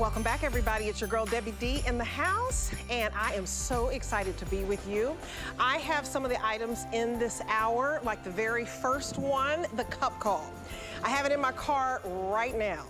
Welcome back, everybody. It's your girl, Debbie D, in the house, and I am so excited to be with you. I have some of the items in this hour, like the very first one, the cup call. I have it in my car right now.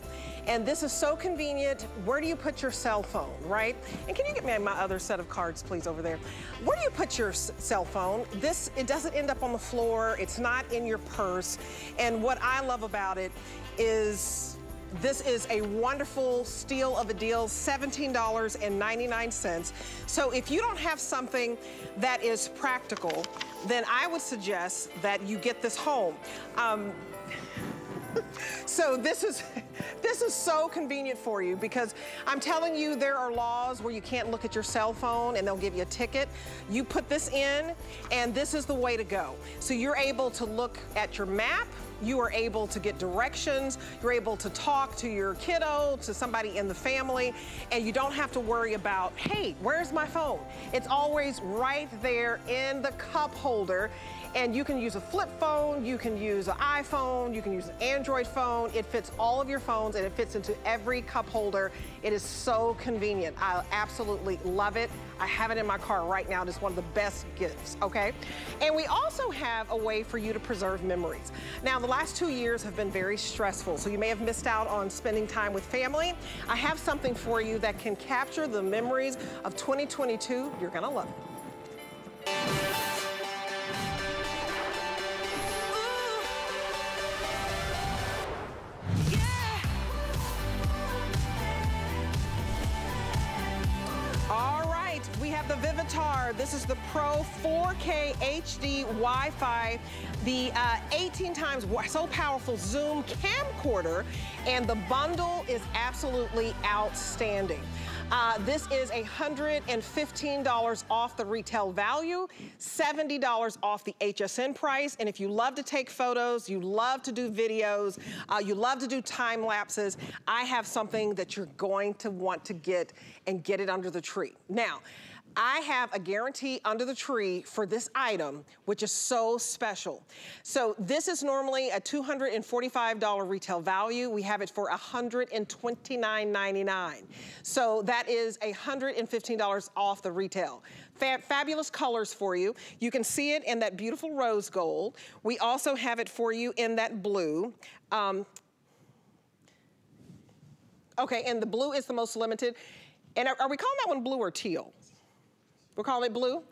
And this is so convenient. Where do you put your cell phone, right? And can you get me my other set of cards, please, over there? Where do you put your cell phone? This, it doesn't end up on the floor. It's not in your purse. And what I love about it is this is a wonderful steal of a deal, $17.99. So if you don't have something that is practical, then I would suggest that you get this home. Um, so this is this is so convenient for you because I'm telling you there are laws where you can't look at your cell phone and they'll give you a ticket. You put this in and this is the way to go. So you're able to look at your map, you are able to get directions, you're able to talk to your kiddo, to somebody in the family, and you don't have to worry about, hey, where's my phone? It's always right there in the cup holder. And you can use a flip phone, you can use an iPhone, you can use an Android phone. It fits all of your phones and it fits into every cup holder. It is so convenient. I absolutely love it. I have it in my car right now. It is one of the best gifts, okay? And we also have a way for you to preserve memories. Now, the last two years have been very stressful, so you may have missed out on spending time with family. I have something for you that can capture the memories of 2022. You're gonna love it. The Vivitar. This is the Pro 4K HD Wi-Fi, the uh, 18 times so powerful Zoom camcorder, and the bundle is absolutely outstanding. Uh, this is $115 off the retail value, $70 off the HSN price. And if you love to take photos, you love to do videos, uh, you love to do time lapses, I have something that you're going to want to get and get it under the tree. Now, I have a guarantee under the tree for this item, which is so special. So this is normally a $245 retail value. We have it for $129.99. So that is $115 off the retail. Fab fabulous colors for you. You can see it in that beautiful rose gold. We also have it for you in that blue. Um, okay, and the blue is the most limited. And are, are we calling that one blue or teal? We'll call it blue?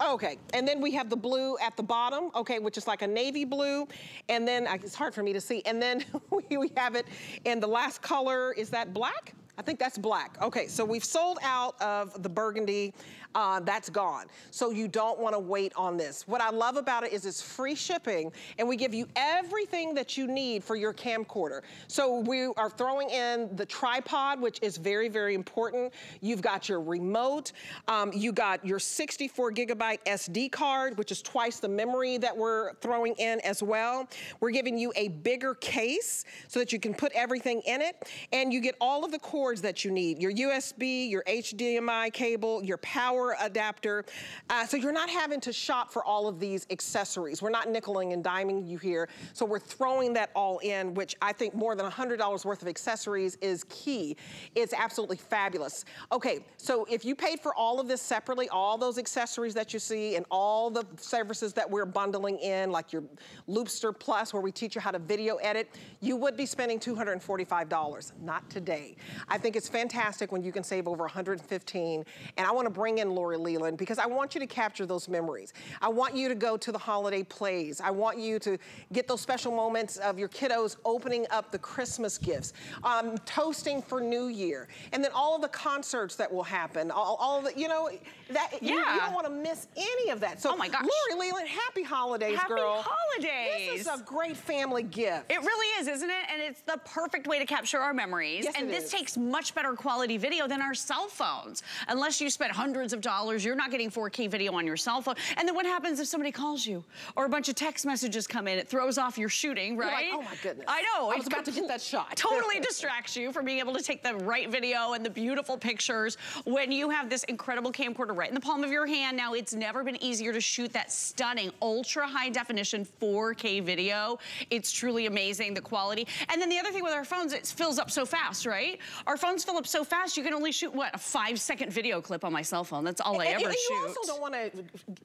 Okay, and then we have the blue at the bottom, okay, which is like a navy blue. And then, it's hard for me to see. And then we have it in the last color, is that black? I think that's black. Okay, so we've sold out of the burgundy uh, that's gone. So you don't wanna wait on this. What I love about it is it's free shipping and we give you everything that you need for your camcorder. So we are throwing in the tripod, which is very, very important. You've got your remote. Um, you got your 64 gigabyte SD card, which is twice the memory that we're throwing in as well. We're giving you a bigger case so that you can put everything in it. And you get all of the cords that you need. Your USB, your HDMI cable, your power power adapter. Uh, so you're not having to shop for all of these accessories. We're not nickeling and diming you here. So we're throwing that all in, which I think more than $100 worth of accessories is key. It's absolutely fabulous. Okay, so if you paid for all of this separately, all those accessories that you see and all the services that we're bundling in, like your Loopster Plus, where we teach you how to video edit, you would be spending $245. Not today. I think it's fantastic when you can save over 115 and I want to bring in Lori Leland because I want you to capture those memories. I want you to go to the holiday plays. I want you to get those special moments of your kiddos opening up the Christmas gifts, um, toasting for New Year, and then all of the concerts that will happen, all, all of the, you know, that yeah. you, you don't want to miss any of that. So, oh my gosh. Lori Leland, happy holidays, happy girl. Happy holidays. This is a great family gift. It really is, isn't it? And it's the perfect way to capture our memories. Yes, and this is. takes much better quality video than our cell phones. Unless you spent hundreds of dollars. You're not getting 4K video on your cell phone. And then what happens if somebody calls you or a bunch of text messages come in? It throws off your shooting, right? Like, oh my goodness. I know. I was about to get that shot. totally distracts you from being able to take the right video and the beautiful pictures when you have this incredible camcorder right in the palm of your hand. Now, it's never been easier to shoot that stunning ultra high definition 4K video. It's truly amazing, the quality. And then the other thing with our phones, it fills up so fast, right? Our phones fill up so fast, you can only shoot, what, a five second video clip on my cell phone. That's all I ever and shoot. you also don't want to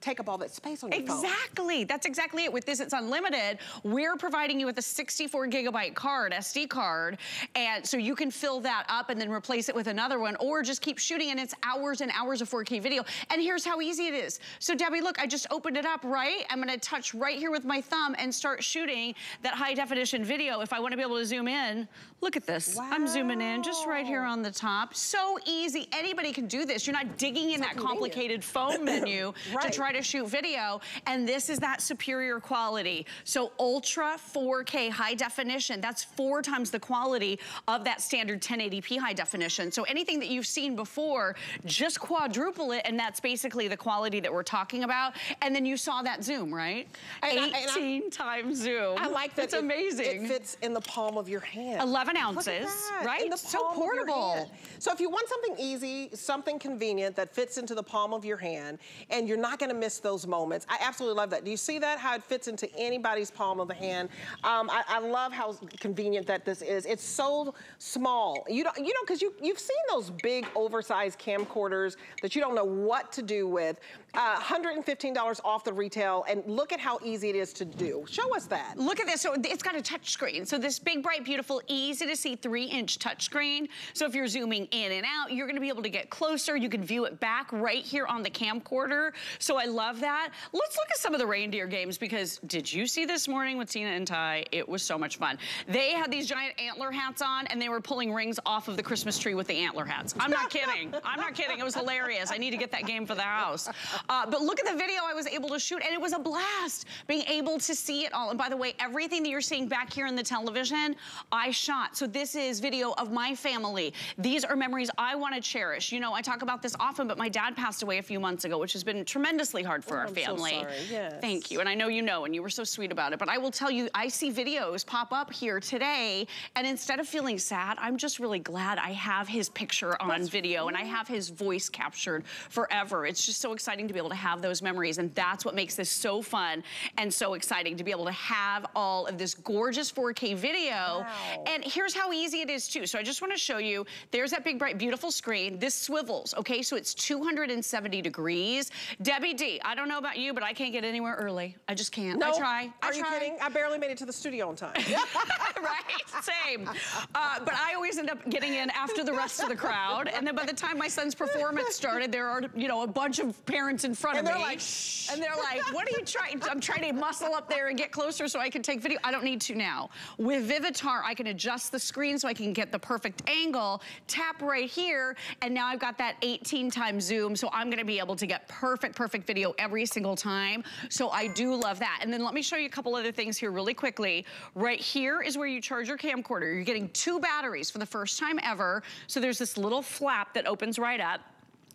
take up all that space on your exactly. phone. Exactly. That's exactly it. With this, it's unlimited. We're providing you with a 64 gigabyte card, SD card, and so you can fill that up and then replace it with another one, or just keep shooting, and it's hours and hours of 4K video. And here's how easy it is. So Debbie, look, I just opened it up, right? I'm gonna touch right here with my thumb and start shooting that high definition video. If I wanna be able to zoom in, look at this. Wow. I'm zooming in just right here on the top. So easy. Anybody can do this. You're not digging in that. Complicated phone menu right. to try to shoot video. And this is that superior quality. So ultra 4K high definition, that's four times the quality of that standard 1080p high definition. So anything that you've seen before, just quadruple it, and that's basically the quality that we're talking about. And then you saw that zoom, right? And 18 I, times zoom. I like that. It's it, amazing. It fits in the palm of your hand. 11 ounces, right? so portable. So if you want something easy, something convenient that fits into the palm of your hand, and you're not gonna miss those moments, I absolutely love that. Do you see that, how it fits into anybody's palm of the hand? Um, I, I, love how convenient that this is. It's so small. You don't, you know, because you, you've seen those big oversized camcorders that you don't know what to do with. Uh, $115 off the retail, and look at how easy it is to do. Show us that. Look at this, so it's got a touch screen. So this big, bright, beautiful, easy to see three inch touchscreen. So if you're zooming in and out, you're gonna be able to get closer. You can view it back right here on the camcorder. So I love that. Let's look at some of the reindeer games because did you see this morning with Tina and Ty? It was so much fun. They had these giant antler hats on and they were pulling rings off of the Christmas tree with the antler hats. I'm not kidding. I'm not kidding. It was hilarious. I need to get that game for the house. Uh, but look at the video I was able to shoot and it was a blast being able to see it all. And by the way, everything that you're seeing back here in the television, I shot. So this is video of my family. These are memories I want to cherish. You know, I talk about this often, but my dad passed away a few months ago, which has been tremendously hard for oh, our I'm family. So sorry. Yes. Thank you. And I know you know, and you were so sweet about it. But I will tell you, I see videos pop up here today, and instead of feeling sad, I'm just really glad I have his picture on that's video and I have his voice captured forever. It's just so exciting to be able to have those memories, and that's what makes this so fun and so exciting to be able to have all of this gorgeous 4K video. Wow. And here's how easy it is too. So I just wanna show you, there's that big, bright, beautiful screen. This swivels, okay? So it's 270 degrees. Debbie D, I don't know about you, but I can't get anywhere early. I just can't. No, I try. Are I you kidding? I barely made it to the studio on time. right, same. Uh, but I always end up getting in after the rest of the crowd. And then by the time my son's performance started, there are, you know, a bunch of parents in front and of me. Like, Shh. And they're like, what are you trying? I'm trying to muscle up there and get closer so I can take video. I don't need to now. With Vivitar, I can adjust the screen so I can get the perfect angle, tap right here, and now I've got that 18 times zoom, so I'm gonna be able to get perfect, perfect video every single time. So I do love that. And then let me show you a couple other things here really quickly. Right here is where you charge your camcorder. You're getting two batteries for the first time ever. So there's this little flap that opens right up.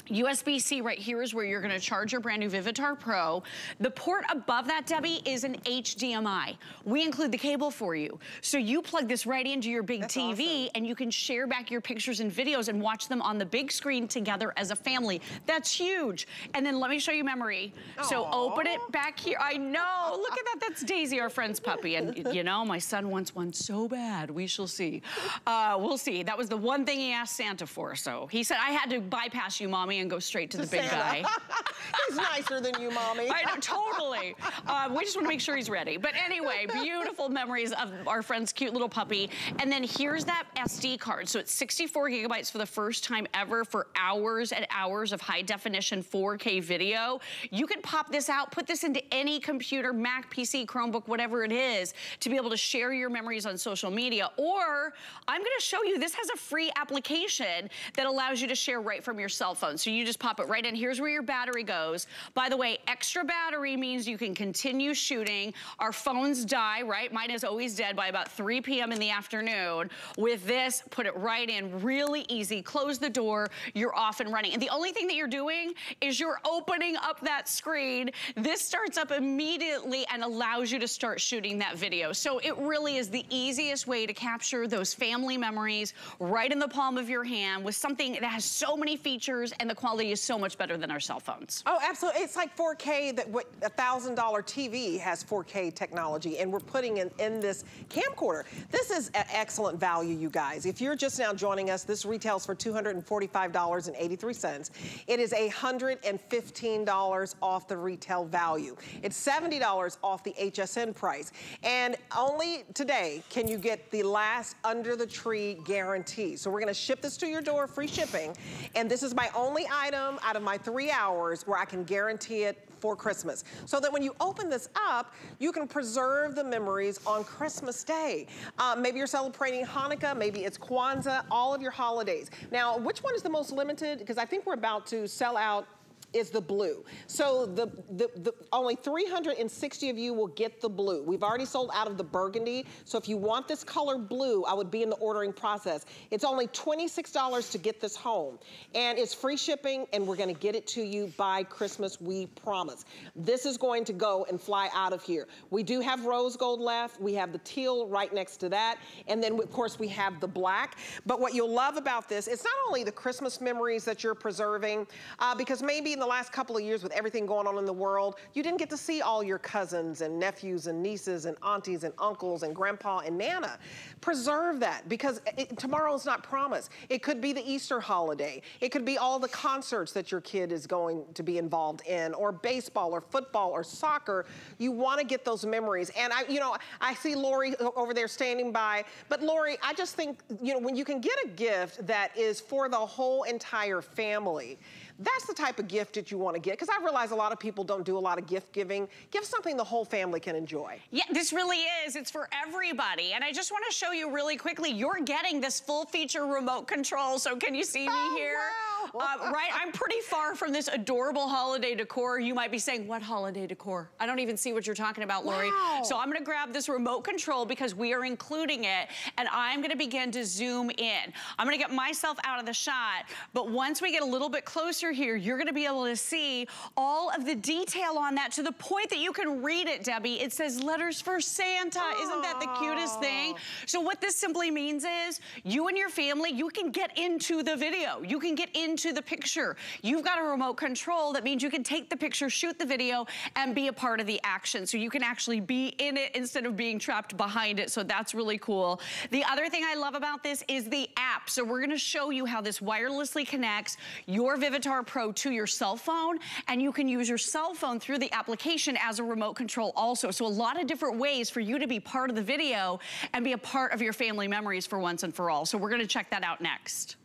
USB-C right here is where you're gonna charge your brand new Vivitar Pro. The port above that, Debbie, is an HDMI. We include the cable for you. So you plug this right into your big That's TV awesome. and you can share back your pictures and videos and watch them on the big screen together as a family. That's huge. And then let me show you memory. Aww. So open it back here. I know, look at that, that's Daisy, our friend's puppy. And you know, my son wants one so bad, we shall see. Uh, we'll see. That was the one thing he asked Santa for. So he said, I had to bypass you, mommy, and go straight to, to the big Santa. guy. he's nicer than you, mommy. I know, totally. Uh, we just want to make sure he's ready. But anyway, beautiful memories of our friend's cute little puppy. And then here's that SD card. So it's 64 gigabytes for the first time ever for hours and hours of high definition 4K video. You can pop this out, put this into any computer, Mac, PC, Chromebook, whatever it is, to be able to share your memories on social media. Or I'm going to show you, this has a free application that allows you to share right from your cell phone. So you just pop it right in. Here's where your battery goes. By the way, extra battery means you can continue shooting. Our phones die, right? Mine is always dead by about 3 p.m. in the afternoon. With this, put it right in, really easy. Close the door, you're off and running. And the only thing that you're doing is you're opening up that screen. This starts up immediately and allows you to start shooting that video. So it really is the easiest way to capture those family memories right in the palm of your hand with something that has so many features and the quality is so much better than our cell phones. Oh, absolutely. It's like 4K that what a $1,000 TV has 4K technology and we're putting in, in this camcorder. This is an excellent value, you guys. If you're just now joining us, this retails for $245.83. It is $115 off the retail value. It's $70 off the HSN price. And only today can you get the last under the tree guarantee. So we're gonna ship this to your door, free shipping. And this is my only item out of my three hours where I can guarantee it for Christmas. So that when you open this up, you can preserve the memories on Christmas Day. Um, maybe you're celebrating Hanukkah, maybe it's Kwanzaa, all of your holidays. Now, which one is the most limited? Because I think we're about to sell out is the blue. So the, the, the, only 360 of you will get the blue. We've already sold out of the burgundy. So if you want this color blue, I would be in the ordering process. It's only $26 to get this home. And it's free shipping and we're gonna get it to you by Christmas, we promise. This is going to go and fly out of here. We do have rose gold left. We have the teal right next to that. And then of course we have the black. But what you'll love about this, it's not only the Christmas memories that you're preserving, uh, because maybe the last couple of years with everything going on in the world, you didn't get to see all your cousins and nephews and nieces and aunties and uncles and grandpa and nana. Preserve that because it, tomorrow is not promised. It could be the Easter holiday. It could be all the concerts that your kid is going to be involved in or baseball or football or soccer. You want to get those memories. And I, you know, I see Lori over there standing by, but Lori, I just think, you know, when you can get a gift that is for the whole entire family, that's the type of gift that you want to get because I realize a lot of people don't do a lot of gift giving. Give something the whole family can enjoy. Yeah, this really is. It's for everybody. And I just want to show you really quickly, you're getting this full feature remote control. So can you see me oh, here? Wow. Uh, right, I'm pretty far from this adorable holiday decor. You might be saying, what holiday decor? I don't even see what you're talking about, Lori. Wow. So I'm gonna grab this remote control because we are including it and I'm gonna begin to zoom in. I'm gonna get myself out of the shot, but once we get a little bit closer here, you're gonna be able to see all of the detail on that to the point that you can read it, Debbie. It says letters for Santa. Aww. Isn't that the cutest thing? So what this simply means is you and your family, you can get into the video. You can get into the picture. You've got a remote control that means you can take the picture, shoot the video, and be a part of the action. So you can actually be in it instead of being trapped behind it. So that's really cool. The other thing I love about this is the app. So we're gonna show you how this wirelessly connects your Vivitar Pro to your cell phone, and you can use your cell phone through the application as a remote control also. So a lot of different ways for you to be part of the video and be a part of your family memories for once and for all. So we're gonna check that out next.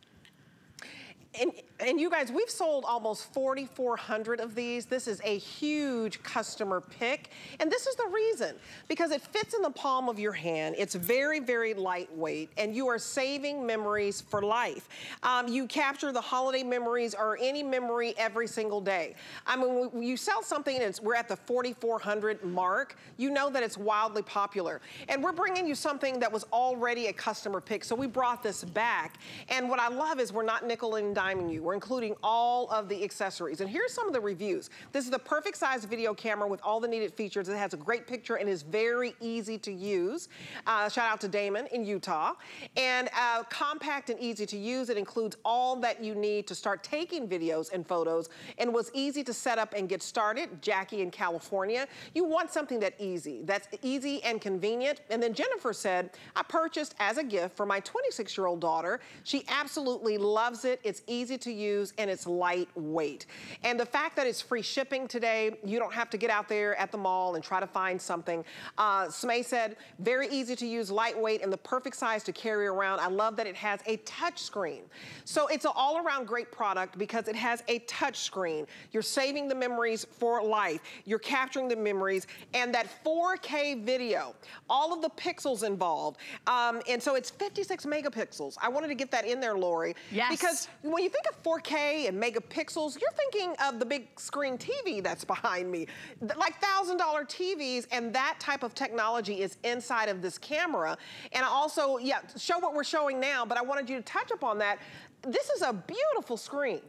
And, and you guys, we've sold almost 4,400 of these. This is a huge customer pick. And this is the reason, because it fits in the palm of your hand. It's very, very lightweight, and you are saving memories for life. Um, you capture the holiday memories or any memory every single day. I mean, when you sell something and we're at the 4,400 mark, you know that it's wildly popular. And we're bringing you something that was already a customer pick. So we brought this back. And what I love is we're not nickel and diming you. We're including all of the accessories. And here's some of the reviews. This is the perfect size video camera with all the needed features. It has a great picture and is very easy to use. Uh, shout out to Damon in Utah. And uh, compact and easy to use. It includes all that you need to start taking videos and photos and was easy to set up and get started. Jackie in California. You want something that easy, that's easy and convenient. And then Jennifer said, I purchased as a gift for my 26-year-old daughter. She absolutely loves it. It's easy to use, and it's lightweight. And the fact that it's free shipping today, you don't have to get out there at the mall and try to find something. Uh, Smay said, very easy to use, lightweight, and the perfect size to carry around. I love that it has a touch screen. So it's an all-around great product because it has a touch screen. You're saving the memories for life. You're capturing the memories, and that 4K video, all of the pixels involved. Um, and so it's 56 megapixels. I wanted to get that in there, Lori. Yes. Because when when you think of 4K and megapixels, you're thinking of the big screen TV that's behind me. Like $1,000 TVs and that type of technology is inside of this camera. And I also, yeah, show what we're showing now, but I wanted you to touch upon that. This is a beautiful screen.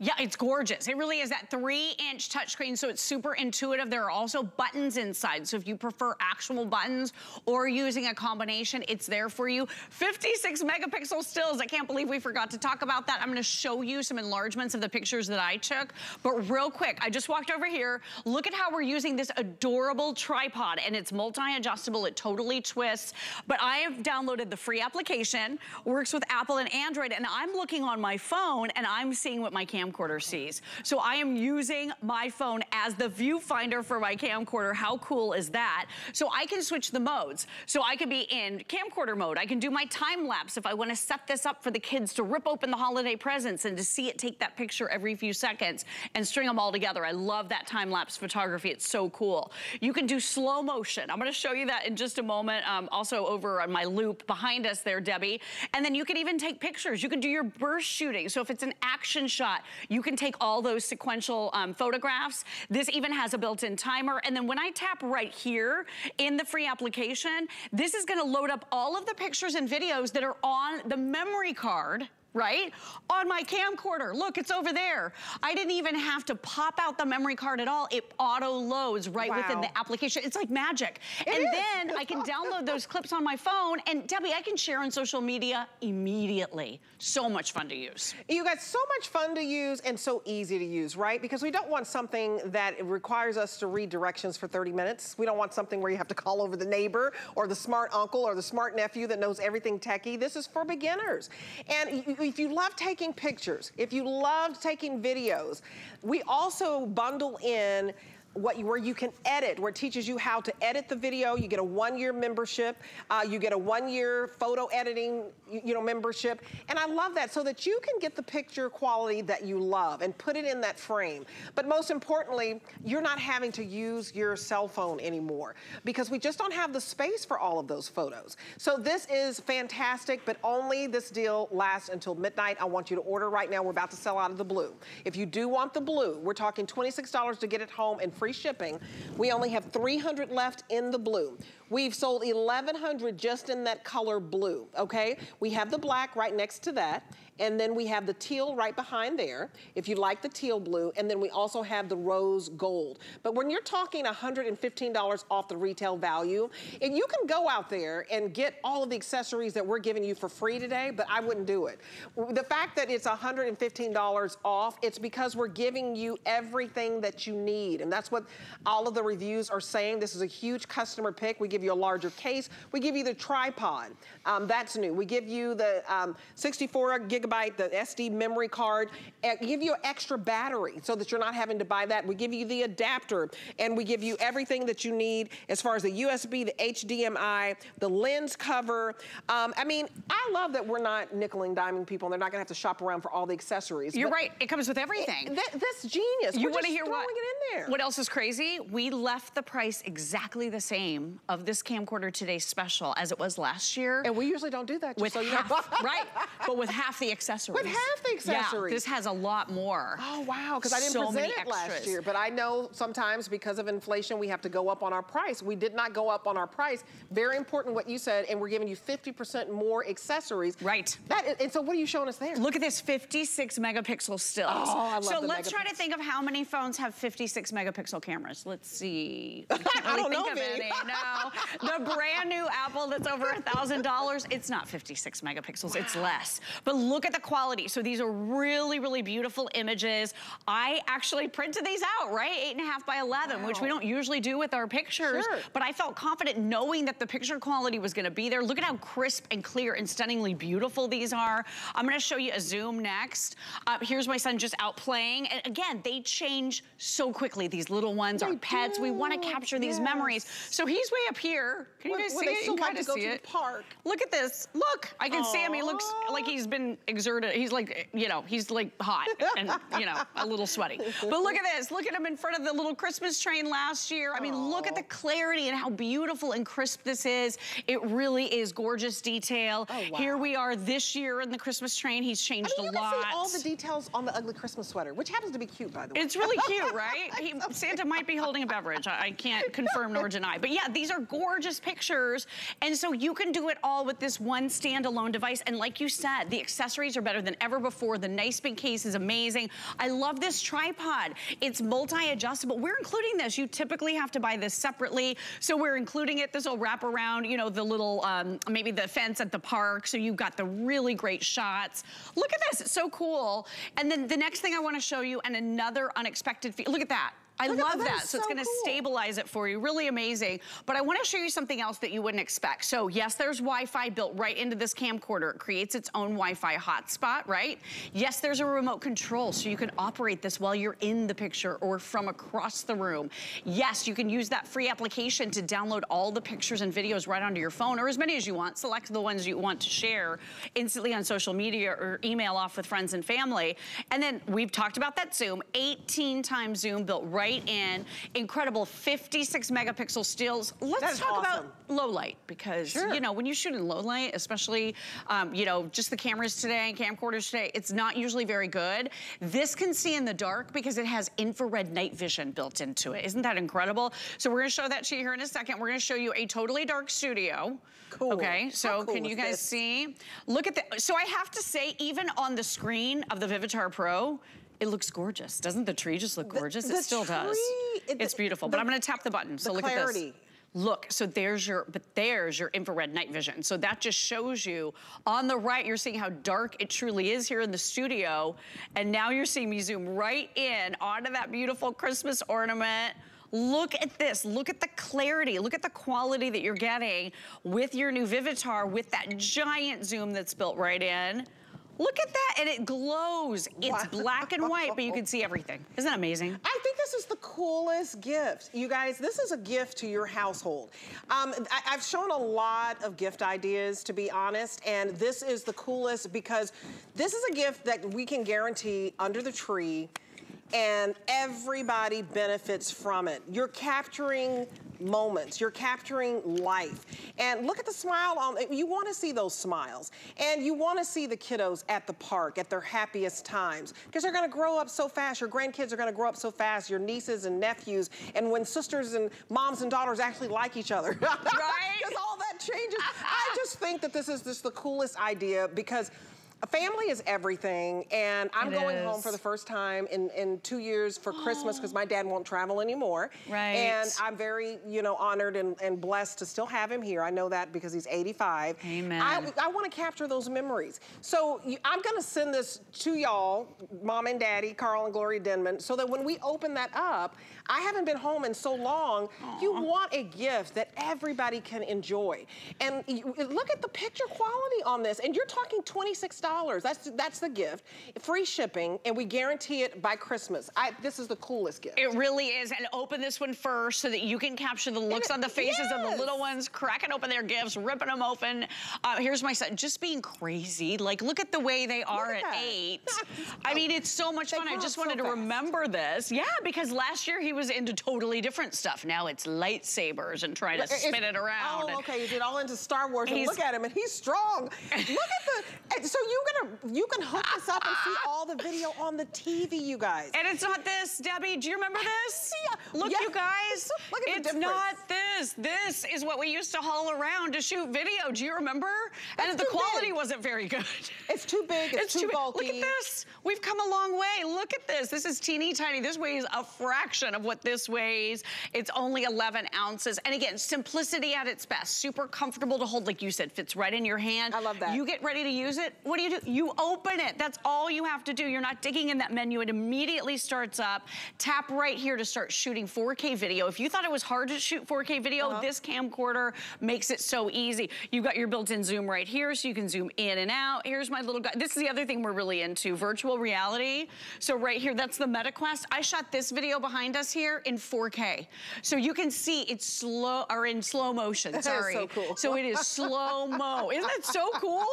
Yeah, it's gorgeous. It really is that three inch touchscreen, so it's super intuitive. There are also buttons inside. So if you prefer actual buttons or using a combination, it's there for you. 56 megapixel stills. I can't believe we forgot to talk about that. I'm gonna show you some enlargements of the pictures that I took. But real quick, I just walked over here. Look at how we're using this adorable tripod and it's multi-adjustable. It totally twists. But I have downloaded the free application, works with Apple and Android, and I'm looking on my phone and I'm seeing what my camera camcorder sees. So I am using my phone as the viewfinder for my camcorder. How cool is that? So I can switch the modes. So I can be in camcorder mode. I can do my time lapse if I want to set this up for the kids to rip open the holiday presents and to see it take that picture every few seconds and string them all together. I love that time lapse photography. It's so cool. You can do slow motion. I'm going to show you that in just a moment. Um, also over on my loop behind us there, Debbie. And then you can even take pictures. You can do your burst shooting. So if it's an action shot, you can take all those sequential um, photographs. This even has a built-in timer. And then when I tap right here in the free application, this is gonna load up all of the pictures and videos that are on the memory card right? On my camcorder, look, it's over there. I didn't even have to pop out the memory card at all. It auto loads right wow. within the application. It's like magic. It and is. then I can download those clips on my phone and Debbie, I can share on social media immediately. So much fun to use. You got so much fun to use and so easy to use, right? Because we don't want something that requires us to read directions for 30 minutes. We don't want something where you have to call over the neighbor or the smart uncle or the smart nephew that knows everything techie. This is for beginners. And if you love taking pictures, if you love taking videos, we also bundle in what you, where you can edit, where it teaches you how to edit the video. You get a one-year membership. Uh, you get a one-year photo editing, you, you, know, membership. And I love that so that you can get the picture quality that you love and put it in that frame. But most importantly, you're not having to use your cell phone anymore because we just don't have the space for all of those photos. So this is fantastic, but only this deal lasts until midnight. I want you to order right now. We're about to sell out of the blue. If you do want the blue, we're talking $26 to get it home and free shipping. We only have 300 left in the blue. We've sold 1,100 just in that color blue, okay? We have the black right next to that. And then we have the teal right behind there, if you like the teal blue. And then we also have the rose gold. But when you're talking $115 off the retail value, and you can go out there and get all of the accessories that we're giving you for free today, but I wouldn't do it. The fact that it's $115 off, it's because we're giving you everything that you need. And that's what all of the reviews are saying. This is a huge customer pick. We give you a larger case. We give you the tripod. Um, that's new. We give you the um, 64 gigabyte, the SD memory card, and give you an extra battery so that you're not having to buy that. We give you the adapter and we give you everything that you need as far as the USB, the HDMI, the lens cover. Um, I mean, I love that we're not nickel and diming people and they're not gonna have to shop around for all the accessories. You're right, it comes with everything. It, that's genius. You wanna hear what? it in there. What else is crazy? We left the price exactly the same of this camcorder today's special as it was last year. And we usually don't do that. With so half, right, but with half the accessories. With half the accessories. Yeah, this has a lot more. Oh, wow, because I didn't so present it last year. But I know sometimes because of inflation, we have to go up on our price. We did not go up on our price. Very important what you said, and we're giving you 50% more accessories. Right. That is, and so what are you showing us there? Look at this 56 megapixel stills. Oh, I love So let's try to think of how many phones have 56 megapixel cameras. Let's see. I don't know, of any. No. The brand new Apple that's over a $1,000, it's not 56 megapixels, wow. it's less. But look at the quality. So these are really, really beautiful images. I actually printed these out, right? Eight and a half by 11, wow. which we don't usually do with our pictures. Sure. But I felt confident knowing that the picture quality was gonna be there. Look at how crisp and clear and stunningly beautiful these are. I'm gonna show you a zoom next. Uh, here's my son just out playing. And again, they change so quickly. These little ones, they our pets. Do. We wanna capture these yes. memories. So he's way up here. Can you guys would see it? You still can like kind to of go see to the it. park? Look at this. Look, I can see him. He looks like he's been exerted. He's like, you know, he's like hot and, you know, a little sweaty. But look at this. Look at him in front of the little Christmas train last year. I mean, look at the clarity and how beautiful and crisp this is. It really is gorgeous detail. Oh, wow. Here we are this year in the Christmas train. He's changed I mean, a you lot. can see all the details on the ugly Christmas sweater, which happens to be cute, by the way. It's really cute, right? He, Santa might be holding a beverage. I, I can't confirm nor deny. But yeah, these are gorgeous pictures. And so you can do it all with this one standalone device. And like you said, the accessories are better than ever before. The nice big case is amazing. I love this tripod. It's multi-adjustable. We're including this. You typically have to buy this separately. So we're including it. This will wrap around, you know, the little, um, maybe the fence at the park. So you've got the really great shots. Look at this. It's so cool. And then the next thing I want to show you, and another unexpected feature. Look at that. I Look love that. that. Is So it's gonna cool. stabilize it for you. Really amazing. But I wanna show you something else that you wouldn't expect. So yes, there's Wi-Fi built right into this camcorder. It creates its own Wi-Fi hotspot, right? Yes, there's a remote control so you can operate this while you're in the picture or from across the room. Yes, you can use that free application to download all the pictures and videos right onto your phone or as many as you want. Select the ones you want to share instantly on social media or email off with friends and family. And then we've talked about that zoom, 18 times zoom built right in, incredible 56 megapixel stills. Let's That talk awesome. about low light because, Sure. you know, when you shoot in low light, especially, um, you know, just the cameras today and camcorders today, it's not usually very good. This can see in the dark because it has infrared night vision built into it. Isn't that incredible? So we're gonna show that to you here in a second. We're gonna show you a totally dark studio. Cool. Okay, so cool can you guys this? see? Look at the, so I have to say, even on the screen of the Vivitar Pro, it looks gorgeous. Doesn't the tree just look gorgeous? the it still does. it- It's beautiful, the- but I'm gonna tap the button. So the look at this. Look, so there's your, but there's your infrared night vision. So that just shows you, on the right, you're seeing how dark it truly is here in the studio. And now you're seeing me zoom right in onto that beautiful Christmas ornament. Look at this, look at the clarity, look at the quality that you're getting with your new Vivitar with that giant zoom that's built right in. Look at that, and it glows. It's Wow. black and white, but you can see everything. Isn't that amazing? I think this is the coolest gift. You guys, this is a gift to your household. Um, I, have shown a lot of gift ideas, to be honest, and this is the coolest because this is a gift that we can guarantee under the tree and everybody benefits from it. You're capturing moments, you're capturing life. And look at the smile on, you wanna see those smiles. And you wanna see the kiddos at the park at their happiest times because they're gonna grow up so fast. Your grandkids are gonna grow up so fast, your nieces and nephews, and when sisters and moms and daughters actually like each other. Right? Because all that changes. I just think that this is just the coolest idea because a family is everything, and I'm It going home for the first time in, in two years for Christmas because my dad won't travel anymore. Right. And I'm very, you know, honored and, and blessed to still have him here. I know that because he's 85. Amen. I, I want to capture those memories. So you, I'm going to send this to y'all, mom and daddy, Carl and Gloria Denmon, so that when we open that up, I haven't been home in so long. You want a gift that everybody can enjoy. And you, look at the picture quality on this. And you're talking $26. That's that's the gift. Free shipping, and we guarantee it by Christmas. I, this is the coolest gift. It really is. And open this one first so that you can capture the looks on the faces of the little ones, cracking open their gifts, ripping them open. Uh, here's my son, just being crazy. Like, look at the way they are at at eight. I mean, it's so much They fun. I just up so wanted to fast. remember this. Yeah, because last year he was into totally different stuff. Now it's lightsabers and trying to It's- spin it around. Oh, okay. You get all into Star Wars and look at him, and he's strong. look at the. Eh, so you gonna you can hook this up and see all the video on the TV, you guys. And it's not this, Debbie. Do you remember this? Yeah. Look, Yeah. you guys. Look at the it's difference. not this. This is what we used to haul around to shoot video. Do you remember? and the quality big. wasn't very good. It's too big. It's, too, big. bulky. Look at this. We've come a long way. Look at this. This is teeny tiny. This weighs a fraction of what this weighs. It's only 11 ounces. And again, simplicity at its best. Super comfortable to hold, like you said, fits right in your hand. I love that. You get ready to use it. What do you do? You open it. That's all you have to do. You're not digging in that menu. It immediately starts up. Tap right here to start shooting 4K video. If you thought it was hard to shoot 4K video, uh -huh. this camcorder makes it so easy. You've got your built-in zoom right here, so you can zoom in and out. Here's my little guy. This is the other thing we're really into, virtual reality. So right here, that's the MetaQuest. I shot this video behind us here in 4K. So you can see it's slow, or in slow motion, sorry. so cool. So it is slow-mo. Isn't that so cool?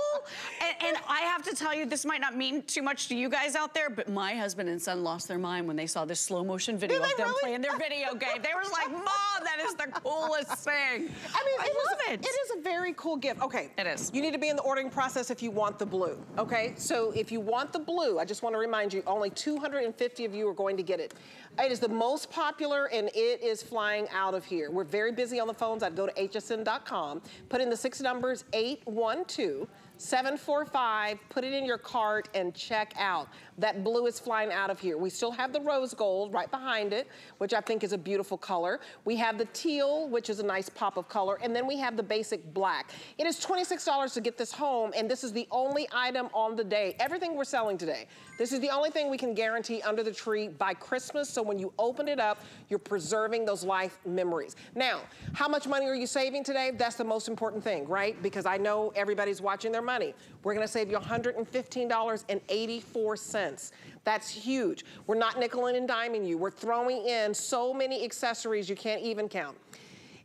And, and I have to tell you, this might not mean too much to you guys out there, but my husband and son lost their mind when they saw this slow motion video of them really? playing their video game. They were like, Mom, that is the coolest thing. I mean, I love it. It is a very cool gift. Okay. It is. You need to be in the ordering process if you want the blue, okay? So if you want the blue, I just want to remind you, only 250 of you are going to get it. It is the most popular and it is flying out of here. We're very busy on the phones. I'd go to hsn.com, put in the six numbers 812 745, put it in your cart and check out. That blue is flying out of here. We still have the rose gold right behind it, which I think is a beautiful color. We have the teal, which is a nice pop of color, and then we have the basic black. It is $26 to get this home, and this is the only item on the day. Everything we're selling today. This is the only thing we can guarantee under the tree by Christmas, so when you open it up, you're preserving those life memories. Now, how much money are you saving today? That's the most important thing, right? Because I know everybody's watching their money. We're gonna save you $115.84. That's huge. We're not nickel and diming you. We're throwing in so many accessories you can't even count.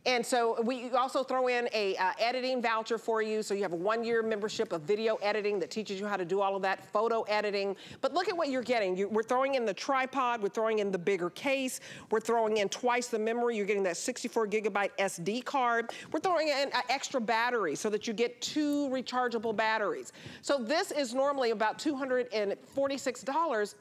And so we also throw in a uh, editing voucher for you. So you have a one year membership of video editing that teaches you how to do all of that, photo editing. But look at what you're getting. You, we're throwing in the tripod, we're throwing in the bigger case, we're throwing in twice the memory. You're getting that 64 gigabyte SD card. We're throwing in an extra battery so that you get two rechargeable batteries. So this is normally about $246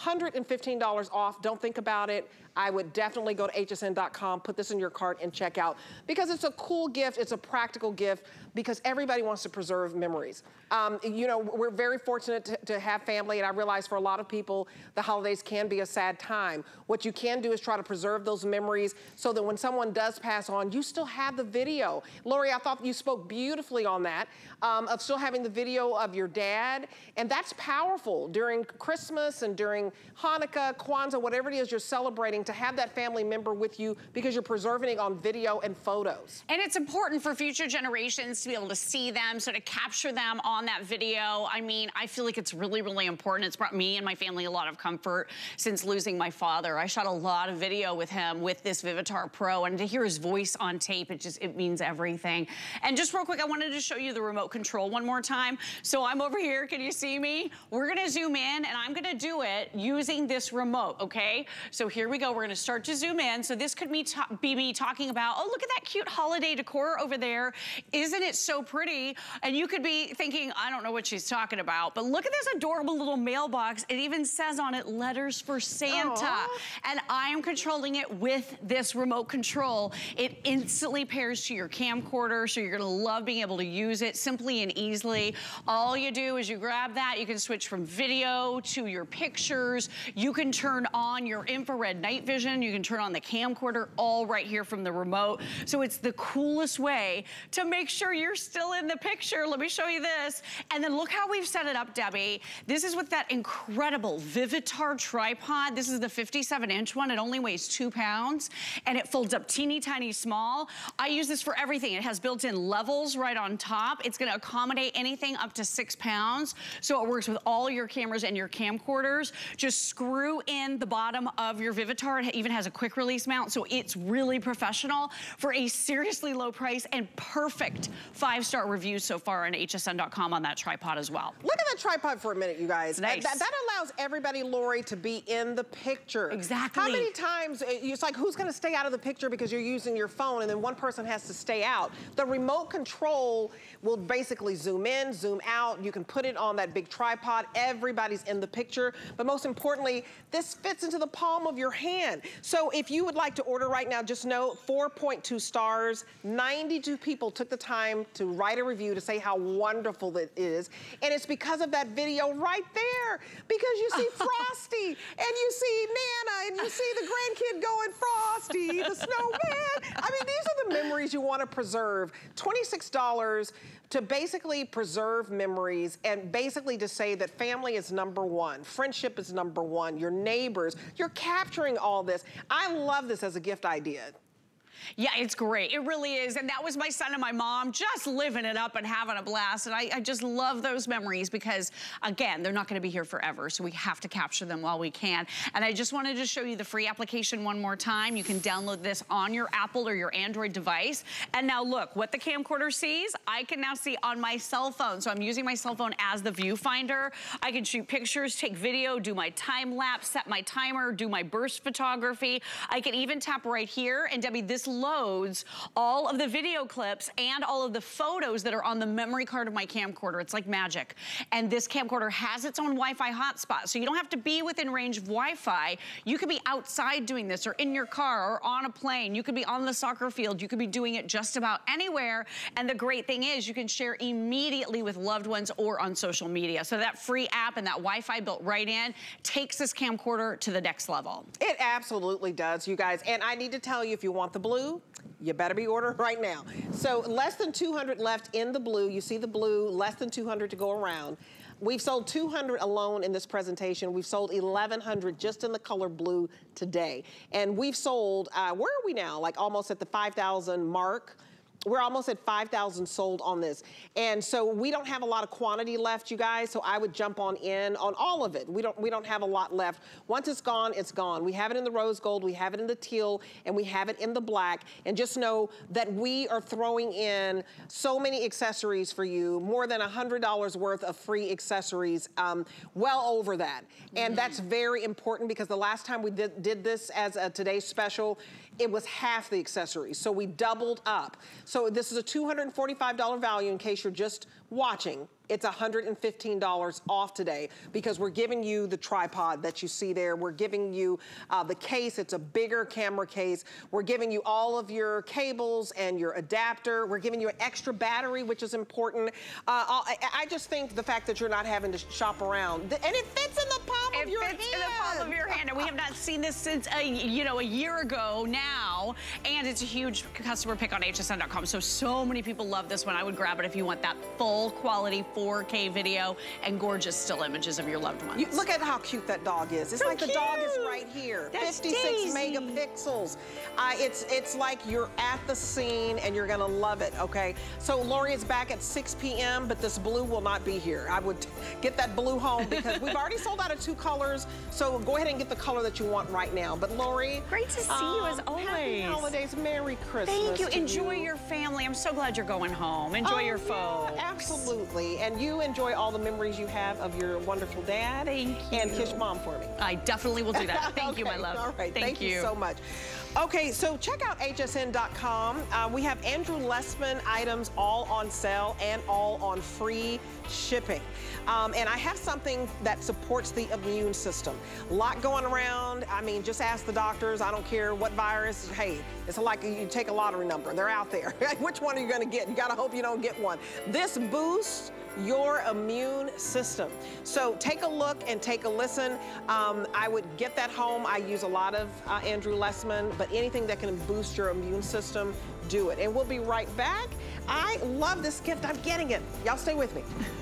$115 off. Don't think about it. I would definitely go to hsn.com, put this in your cart and check out because it's a cool gift. It's a practical gift because everybody wants to preserve memories. Um, you know, we're very fortunate to, to, have family and I realize for a lot of people, the holidays can be a sad time. What you can do is try to preserve those memories so that when someone does pass on, you still have the video. Lori, I thought you spoke beautifully on that, um, of still having the video of your dad. And that's powerful during Christmas and during Hanukkah, Kwanzaa, whatever it is you're celebrating, to have that family member with you because you're preserving it on video and photos. And it's important for future generations to be able to see them, so to capture them on that video. I mean, I feel like it's really, really important. It's brought me and my family a lot of comfort since losing my father. I shot a lot of video with him with this Vivitar Pro, and to hear his voice on tape, it just, it means everything. And just real quick, I wanted to show you the remote control one more time. So I'm over here, can you see me? We're gonna zoom in, and I'm gonna do it using this remote, okay? So here we go, we're gonna start to zoom in. So this could be, be me talking about, oh, look at that cute holiday decor over there. Isn't it so pretty. And you could be thinking, I don't know what she's talking about, but look at this adorable little mailbox. It even says on it, letters for Santa. Aww. And I am controlling it with this remote control. It instantly pairs to your camcorder, so you're gonna love being able to use it simply and easily. All you do is you grab that, you can switch from video to your pictures. You can turn on your infrared night vision. You can turn on the camcorder all right here from the remote. So it's the coolest way to make sure you're still in the picture. Let me show you this. And then look how we've set it up, Debbie. This is with that incredible Vivitar tripod. This is the 57 inch one. It only weighs two pounds and it folds up teeny tiny small. I use this for everything. It has built-in levels right on top. It's gonna accommodate anything up to six pounds. So it works with all your cameras and your camcorders. Just screw in the bottom of your Vivitar. It even has a quick release mount. So it's really professional for a seriously low price and perfect five-star reviews so far on hsn.com on that tripod as well. Look at that tripod for a minute, you guys. Nice. That, that allows everybody, Lori, to be in the picture. Exactly. How many times, uh, it's like who's gonna stay out of the picture because you're using your phone and then one person has to stay out. The remote control will basically zoom in, zoom out. You can put it on that big tripod. Everybody's in the picture. But most importantly, this fits into the palm of your hand can. So if you would like to order right now, just know 4.2 stars, 92 people took the time to write a review to say how wonderful it is. And it's because of that video right there. Because you see Frosty, and you see Nana, and you see the grandkid going, Frosty, the snowman. I mean, these are the memories you want to preserve. $26 to basically preserve memories and basically to say that family is number one, friendship is number one, your neighbors, you're capturing all this. I love this as a gift idea. Yeah, it's great. It really is. And that was my son and my mom just living it up and having a blast. And I, I just love those memories because, again, they're not going to be here forever. So we have to capture them while we can. And I just wanted to show you the free application one more time. You can download this on your Apple or your Android device. And now look, what the camcorder sees, I can now see on my cell phone. So I'm using my cell phone as the viewfinder. I can shoot pictures, take video, do my time lapse, set my timer, do my burst photography. I can even tap right here. And Debbie, this loads all of the video clips and all of the photos that are on the memory card of my camcorder. It's like magic. And this camcorder has its own Wi-Fi hotspot. So you don't have to be within range of Wi-Fi. You could be outside doing this or in your car or on a plane. You could be on the soccer field. You could be doing it just about anywhere. And the great thing is you can share immediately with loved ones or on social media. So that free app and that Wi-Fi built right in takes this camcorder to the next level. It absolutely does, you guys. And I need to tell you, if you want the blue, blue, you better be ordering right now. So less than 200 left in the blue. You see the blue, less than 200 to go around. We've sold 200 alone in this presentation. We've sold 1,100 just in the color blue today. And we've sold, uh, where are we now? Like almost at the 5,000 mark we're almost at 5,000 sold on this. And so we don't have a lot of quantity left, you guys, so I would jump on in on all of it. We don't, we don't have a lot left. Once it's gone, it's gone. We have it in the rose gold, we have it in the teal, and we have it in the black. And just know that we are throwing in so many accessories for you, more than $100 worth of free accessories, um, well over that. And that's very important because the last time we did, did this as a today's special, it was half the accessories. So we doubled up. So this is a $245 value in case you're just watching it's $115 off today because we're giving you the tripod that you see there. We're giving you uh, the case. It's a bigger camera case. We're giving you all of your cables and your adapter. We're giving you an extra battery, which is important. Uh, I, I, just think the fact that you're not having to shop around, and it fits in the palm it of your hand. It fits in the palm of your hand, and we have not seen this since, a, you know, a year ago now, and it's a huge customer pick on hsn.com, so, so many people love this one. I would grab it if you want that full quality 4K video and gorgeous still images of your loved ones. You, look at how cute that dog is. It's so like cute. the dog is right here. That's 56 Daisy. megapixels. Uh, it's it's like you're at the scene and you're gonna love it, okay? So Lori is back at 6 p.m., but this blue will not be here. I would get that blue home because we've already sold out of two colors, so go ahead and get the color that you want right now. But Lori. Great to see um, you as um, always. Happy holidays, Merry Christmas. Thank you. Enjoy you. your family. I'm so glad you're going home. Enjoy oh, your folks. Yeah, absolutely and you enjoy all the memories you have of your wonderful dad. Thank you. And kiss mom for me. I definitely will do that. Thank okay, you, my love. All right. Thank, Thank you. you so much. Okay, so check out hsn.com. Uh, we have Andrew Lessman items all on sale and all on free shipping. Um, and I have something that supports the immune system. A lot going around. I mean, just ask the doctors. I don't care what virus. Hey, it's like you take a lottery number. They're out there. Which one are you going to get? You got to hope you don't get one. This boosts your immune system. So take a look and take a listen. Um, I would get that home. I use a lot of uh, Andrew Lessman, but anything that can boost your immune system, do it. And we'll be right back. I love this gift. I'm getting it. Y'all stay with me.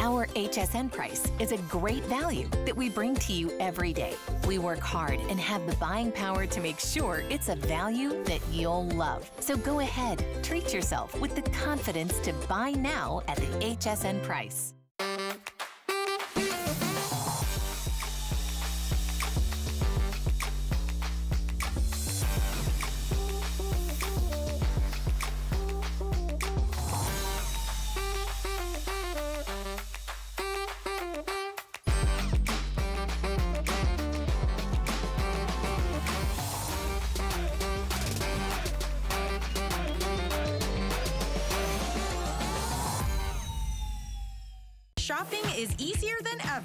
Our HSN price is a great value that we bring to you every day. We work hard and have the buying power to make sure it's a value that you'll love. So go ahead, treat yourself with the confidence to buy now at the HSN price.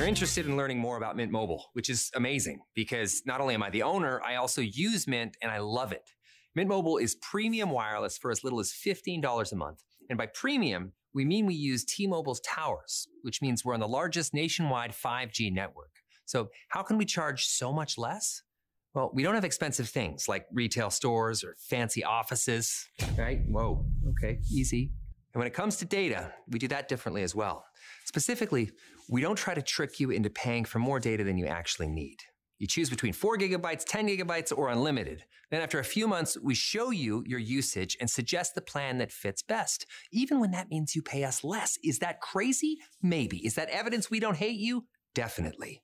You're interested in learning more about Mint Mobile, which is amazing because not only am I the owner, I also use Mint and I love it. Mint Mobile is premium wireless for as little as $15 a month. And by premium, we mean we use T Mobile's towers, which means we're on the largest nationwide 5G network. So, how can we charge so much less? Well, we don't have expensive things like retail stores or fancy offices, right? Whoa, okay, easy. And when it comes to data, we do that differently as well. Specifically, we don't try to trick you into paying for more data than you actually need. You choose between 4 gigabytes, 10 gigabytes, or unlimited. Then, after a few months, we show you your usage and suggest the plan that fits best, even when that means you pay us less. Is that crazy? Maybe. Is that evidence we don't hate you? Definitely.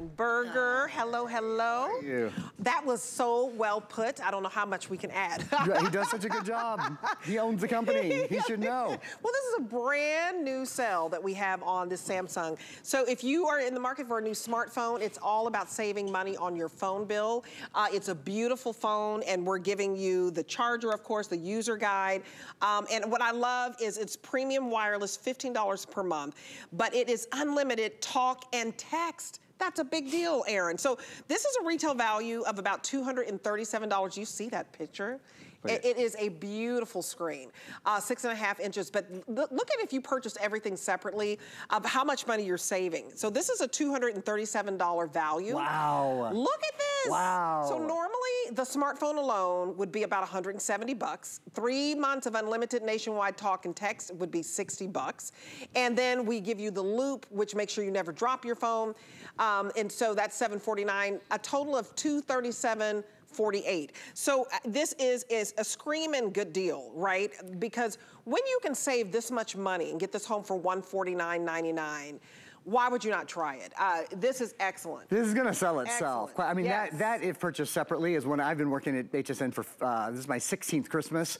Aaron Berger, hello, hello. You. That was so well put. I don't know how much we can add. he does such a good job. He owns the company. He should know. Well, this is a brand new cell that we have on this Samsung. So if you are in the market for a new smartphone, it's all about saving money on your phone bill. Uh, it's a beautiful phone, and we're giving you the charger, of course, the user guide. Um, and what I love is it's premium wireless, $15 per month, but it is unlimited talk and text. That's a big deal, Aaron. So this is a retail value of about $237. You see that picture? It, it is a beautiful screen, uh, six and a half inches. But look at if you purchased everything separately, of how much money you're saving. So this is a $237 value. Wow. Look at this. Wow. So normally the smartphone alone would be about 170 bucks. Three months of unlimited nationwide talk and text would be 60 bucks. And then we give you the loop, which makes sure you never drop your phone. Um, and so that's 749, a total of 237 48. So uh, this is is a screaming good deal, right? Because when you can save this much money and get this home for 149.99, why would you not try it? Uh, this is excellent. This is gonna sell itself. Excellent. I mean, Yes. that, that if purchased separately is when I've been working at HSN for, uh, this is my 16th Christmas.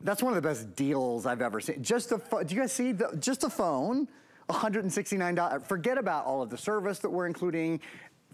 That's one of the best deals I've ever seen. Just the, do you guys see, the, just a phone, $169. Forget about all of the service that we're including.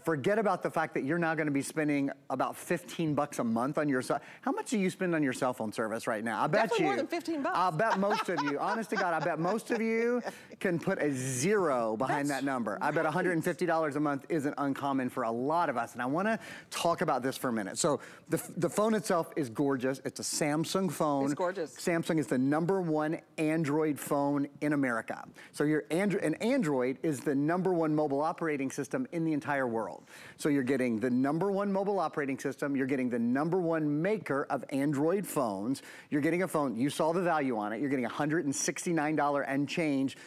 Forget about the fact that you're now gonna be spending about 15 bucks a month on your, cell- how much do you spend on your cell phone service right now? I bet Definitely you. more than 15 bucks. I'll bet most of you, honest to God, I bet most of you can put a zero behind That's that number. I bet $150 a month isn't uncommon for a lot of us. And I wanna talk about this for a minute. So the, the phone itself is gorgeous. It's a Samsung phone. It's gorgeous. Samsung is the number one Android phone in America. So your Android, and Android is the number one mobile operating system in the entire world. So you're getting the number one mobile operating system, you're getting the number one maker of Android phones, you're getting a phone, you saw the value on it, you're getting $169 and change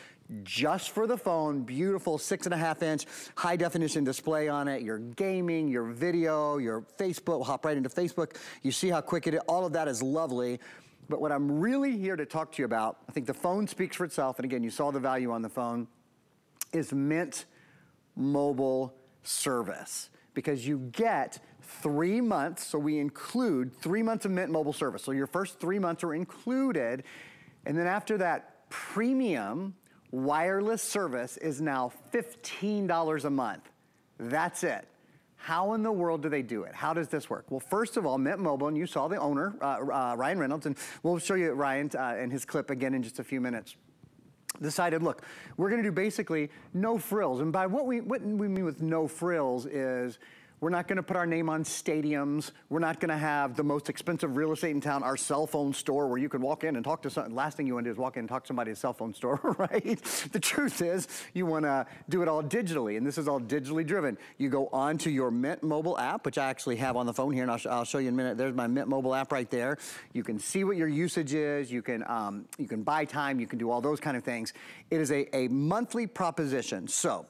just for the phone, beautiful six and a half inch high definition display on it. Your gaming, your video, your Facebook, we'll hop right into Facebook. You see how quick it is. All of that is lovely. But what I'm really here to talk to you about, I think the phone speaks for itself. And again, you saw the value on the phone, is Mint Mobile Service. Because you get three months, so we include three months of Mint Mobile Service. So your first three months are included. And then after that, premium wireless service is now $15 a month. That's it. How in the world do they do it? How does this work? Well, first of all, Mint Mobile, and you saw the owner, uh, uh, Ryan Reynolds, and we'll show you Ryan uh, and his clip again in just a few minutes decided, look, we're gonna do basically no frills. And by what we, what we mean with no frills is we're not gonna put our name on stadiums. We're not gonna have the most expensive real estate in town, our cell phone store where you can walk in and talk to some, last thing you wanna do is walk in and talk to somebody at a cell phone store, right? The truth is you wanna do it all digitally and this is all digitally driven. You go onto your Mint mobile app, which I actually have on the phone here and I'll, sh- I'll show you in a minute. There's my Mint mobile app right there. You can see what your usage is. You can, um, you can buy time. You can do all those kind of things. It is a, a monthly proposition. So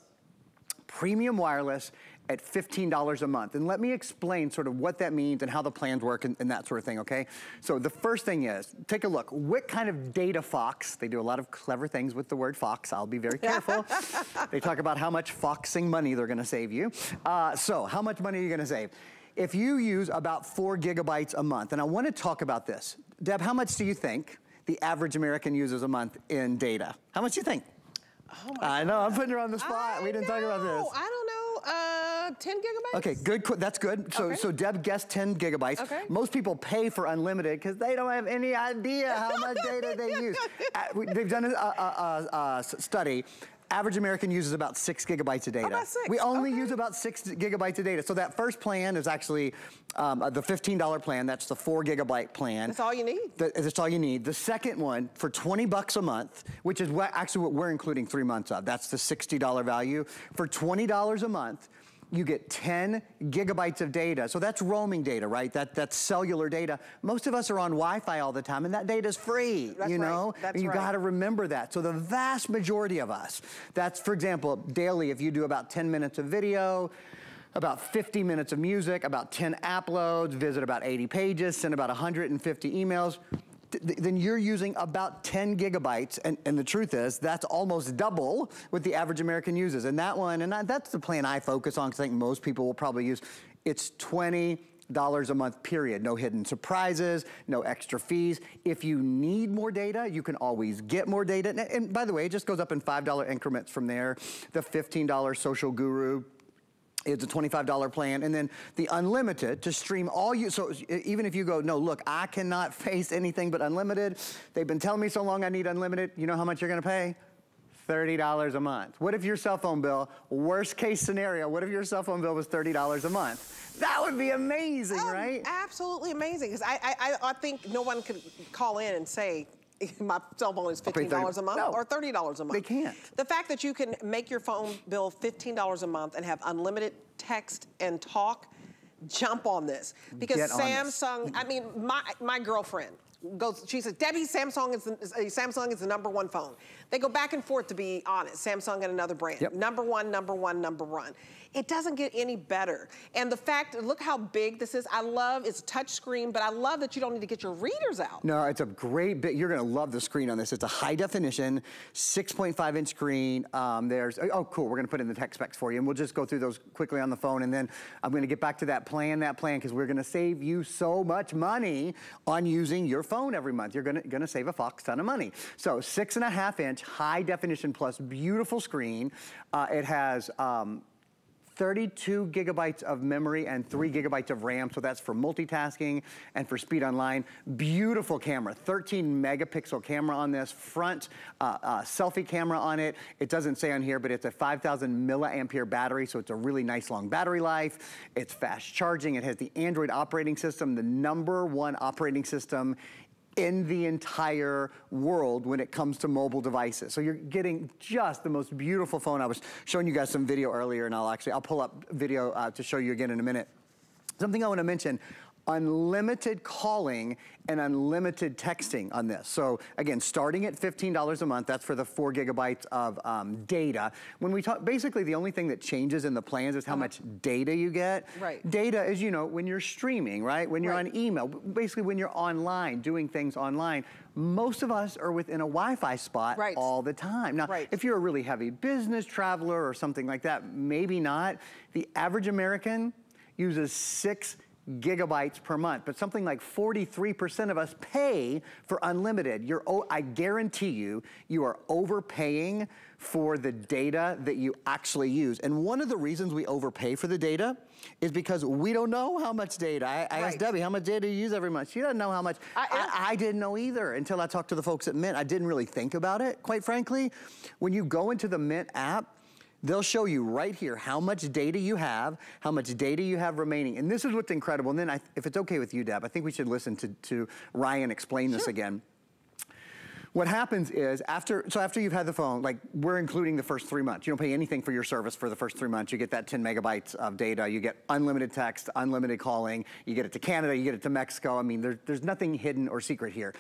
premium wireless at $15 a month. And let me explain sort of what that means and how the plans work and, and, that sort of thing, okay? So the first thing is, take a look. What kind of data fox? They do a lot of clever things with the word fox. I'll be very careful. they talk about how much foxing money they're gonna save you. Uh, so how much money are you gonna save? If you use about four gigabytes a month, and I wanna talk about this. Deb, how much do you think the average American uses a month in data? How much do you think? Oh I know, I'm putting her on the spot. I we didn't know. talk about this. Oh, I don't know. Uh, 10 gigabytes? Okay, good. That's good. So, Okay. so Deb guessed 10 gigabytes. Okay. Most people pay for unlimited because they don't have any idea how much data they use. Uh, They've done a study. Average American uses about six gigabytes of data. We only okay. use about six gigabytes of data. So that first plan is actually um, uh, the $15 plan. That's the four gigabyte plan. That's all you need. That- That's all you need. The second one for 20 bucks a month, which is what actually what we're including three months of. That's the $60 value. For $20 a month, you get 10 gigabytes of data. So that's roaming data, right? That, that's cellular data. Most of us are on Wi-Fi all the time, and that data is free, That's you right. know? That's you right. gotta remember that. So the vast majority of us, that's, for example, daily, if you do about 10 minutes of video, about 50 minutes of music, about 10 app loads, visit about 80 pages, send about 150 emails, th- th- then you're using about 10 gigabytes. And, and the truth is, that's almost double what the average American uses. And that one, and that- that's the plan I focus on because I think most people will probably use, it's 20 dollars a month period no hidden surprises no extra fees if you need more data you can always get more data and, and by the way it just goes up in five dollar increments from there the $15 social guru it's a $25 plan and then the unlimited to stream all you so even if you go no look i cannot face anything but unlimited they've been telling me so long i need unlimited you know how much you're going to pay $30 a month. What if your cell phone bill, worst case scenario, what if your cell phone bill was $30 a month? That would be amazing, Oh, right? Absolutely amazing. Because I, I, I- I think no one could call in and say, my cell phone is $15 a month No. or $30 a month. They can't. The fact that you can make your phone bill $15 a month and have unlimited text and talk, jump on this. Because Get on this. Samsung, I mean, my, my girlfriend goes, she says, Debbie, Samsung is, the, Samsung is the number one phone. They go back and forth to be honest, Samsung and another brand. Yep. Number one, number one, number one. It doesn't get any better. And the fact, look how big this is. I love, it's a touch screen, but I love that you don't need to get your readers out. No, it's a great bit. You're going to love the screen on this. It's a high definition, 6.5 inch screen. Um, there's, oh, cool. We're going to put in the tech specs for you, and we'll just go through those quickly on the phone. And then I'm going to get back to that plan, that plan, because we're going to save you so much money on using your phone every month. You're going to, going to save a fox ton of money. So, six and a half inch, high definition plus beautiful screen. Uh, it has, um, 32 gigabytes of memory and 3 gigabytes of RAM, so that's for multitasking and for speed online. Beautiful camera, 13 megapixel camera on this, front uh, uh, selfie camera on it. It doesn't say on here, but it's a 5,000 milliampere battery, so it's a really nice long battery life. It's fast charging. It has the Android operating system, the number one operating system in the entire world when it comes to mobile devices. So you're getting just the most beautiful phone. I was showing you guys some video earlier and I'll actually, I'll pull up video uh, to show you again in a minute. Something I wanna mention, unlimited calling and unlimited texting on this. So again, starting at $15 a month, that's for the four gigabytes of um, data. When we talk, basically the only thing that changes in the plans is how much data you get. Right. Data is, you know, when you're streaming, right? When you're Right. on email, basically when you're online, doing things online. Most of us are within a Wi-Fi spot Right. all the time. Now, Right. if you're a really heavy business traveler or something like that, maybe not. The average American uses six gigabytes per month, but something like 43% of us pay for unlimited. You're, oh, I guarantee you, you are overpaying for the data that you actually use. And one of the reasons we overpay for the data is because we don't know how much data. I, I asked Debbie, how much data do you use every month? She doesn't know how much. I- I, I didn't know either until I talked to the folks at Mint. I didn't really think about it, quite frankly. When you go into the Mint app, They'll show you right here how much data you have, how much data you have remaining. And this is what's incredible. And then I, if it's okay with you, Deb, I think we should listen to, to Ryan explain this again. What happens is after, so after you've had the phone, like we're including the first three months. You don't pay anything for your service for the first three months. You get that 10 megabytes of data. You get unlimited text, unlimited calling. You get it to Canada, you get it to Mexico. I mean, there, there's nothing hidden or secret here.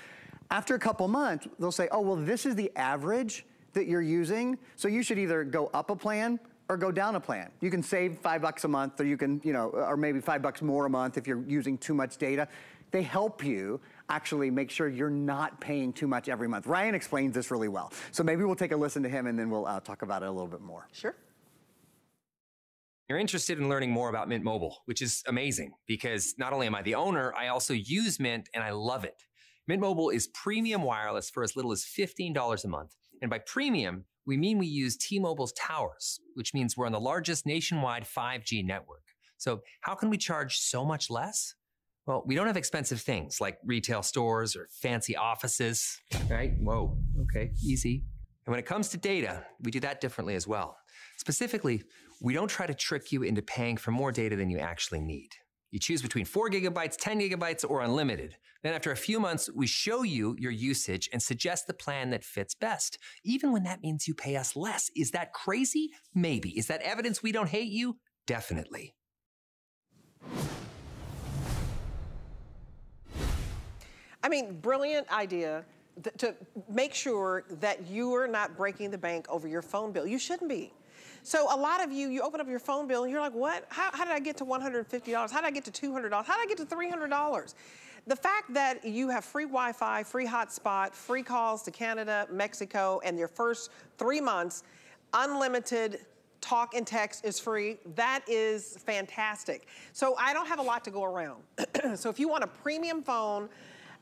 After a couple months, they'll say, oh, well, this is the average that you're using. So you should either go up a plan or go down a plan. You can save five bucks a month or you can, you know, or maybe five bucks more a month if you're using too much data. They help you actually make sure you're not paying too much every month. Ryan explains this really well. So maybe we'll take a listen to him and then we'll uh, talk about it a little bit more. Sure. You're interested in learning more about Mint Mobile, which is amazing because not only am I the owner, I also use Mint and I love it. Mint Mobile is premium wireless for as little as $15 a month. And by premium, we mean we use T Mobile's towers, which means we're on the largest nationwide 5G network. So, how can we charge so much less? Well, we don't have expensive things like retail stores or fancy offices, right? Whoa, okay, easy. And when it comes to data, we do that differently as well. Specifically, we don't try to trick you into paying for more data than you actually need. You choose between 4 gigabytes, 10 gigabytes, or unlimited. Then, after a few months, we show you your usage and suggest the plan that fits best, even when that means you pay us less. Is that crazy? Maybe. Is that evidence we don't hate you? Definitely. I mean, brilliant idea to make sure that you are not breaking the bank over your phone bill. You shouldn't be. So a lot of you, you open up your phone bill and you're like, what? How, how did I get to $150? How did I get to $200? How did I get to $300? The fact that you have free Wi-Fi, free hotspot, free calls to Canada, Mexico, and your first three months, unlimited talk and text is free. That is fantastic. So I don't have a lot to go around. so if you want a premium phone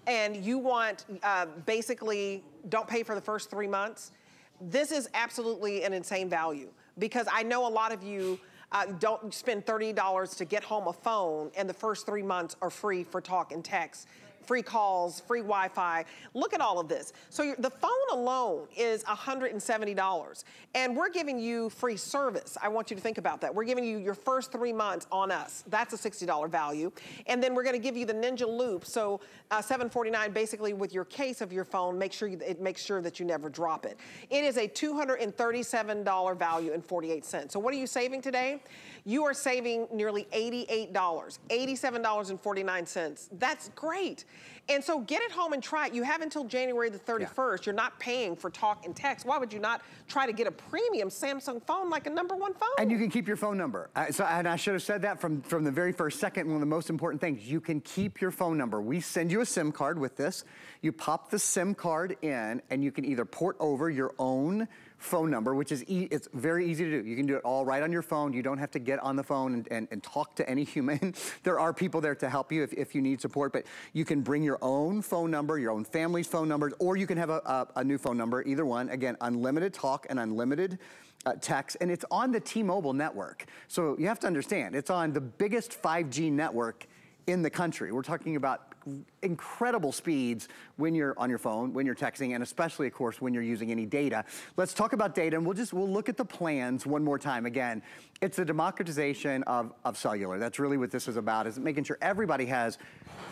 and you want uh, basically don't pay for the first three months, this is absolutely an insane value because I know a lot of you uh, don't spend $30 to get home a phone and the first three months are free for talk and text free calls, free Wi-Fi. Look at all of this. So the phone alone is $170, and we're giving you free service. I want you to think about that. We're giving you your first three months on us. That's a $60 value, and then we're going to give you the Ninja Loop. So uh, 749 basically with your case of your phone. Make sure you, it makes sure that you never drop it. It is a $237 value and 48 cents. So what are you saving today? You are saving nearly $88, $87.49. That's great. And so get it home and try it. You have until January the 31st. Yeah. You're not paying for talk and text. Why would you not try to get a premium Samsung phone like a number one phone? And you can keep your phone number. So, and I should have said that from, from the very first second. One of the most important things, you can keep your phone number. We send you a SIM card with this. You pop the SIM card in and you can either port over your own phone number, which is e it's very easy to do. You can do it all right on your phone. You don't have to get on the phone and, and, and talk to any human. there are people there to help you if, if you need support, but you can bring your own phone number, your own family's phone numbers, or you can have a, a, a new phone number, either one. Again, unlimited talk and unlimited uh, text, and it's on the T-Mobile network. So you have to understand, it's on the biggest 5G network in the country. We're talking about incredible speeds when you're on your phone, when you're texting, and especially, of course, when you're using any data. Let's talk about data, and we'll just, we'll look at the plans one more time. Again, it's the democratization of, of cellular. That's really what this is about, is making sure everybody has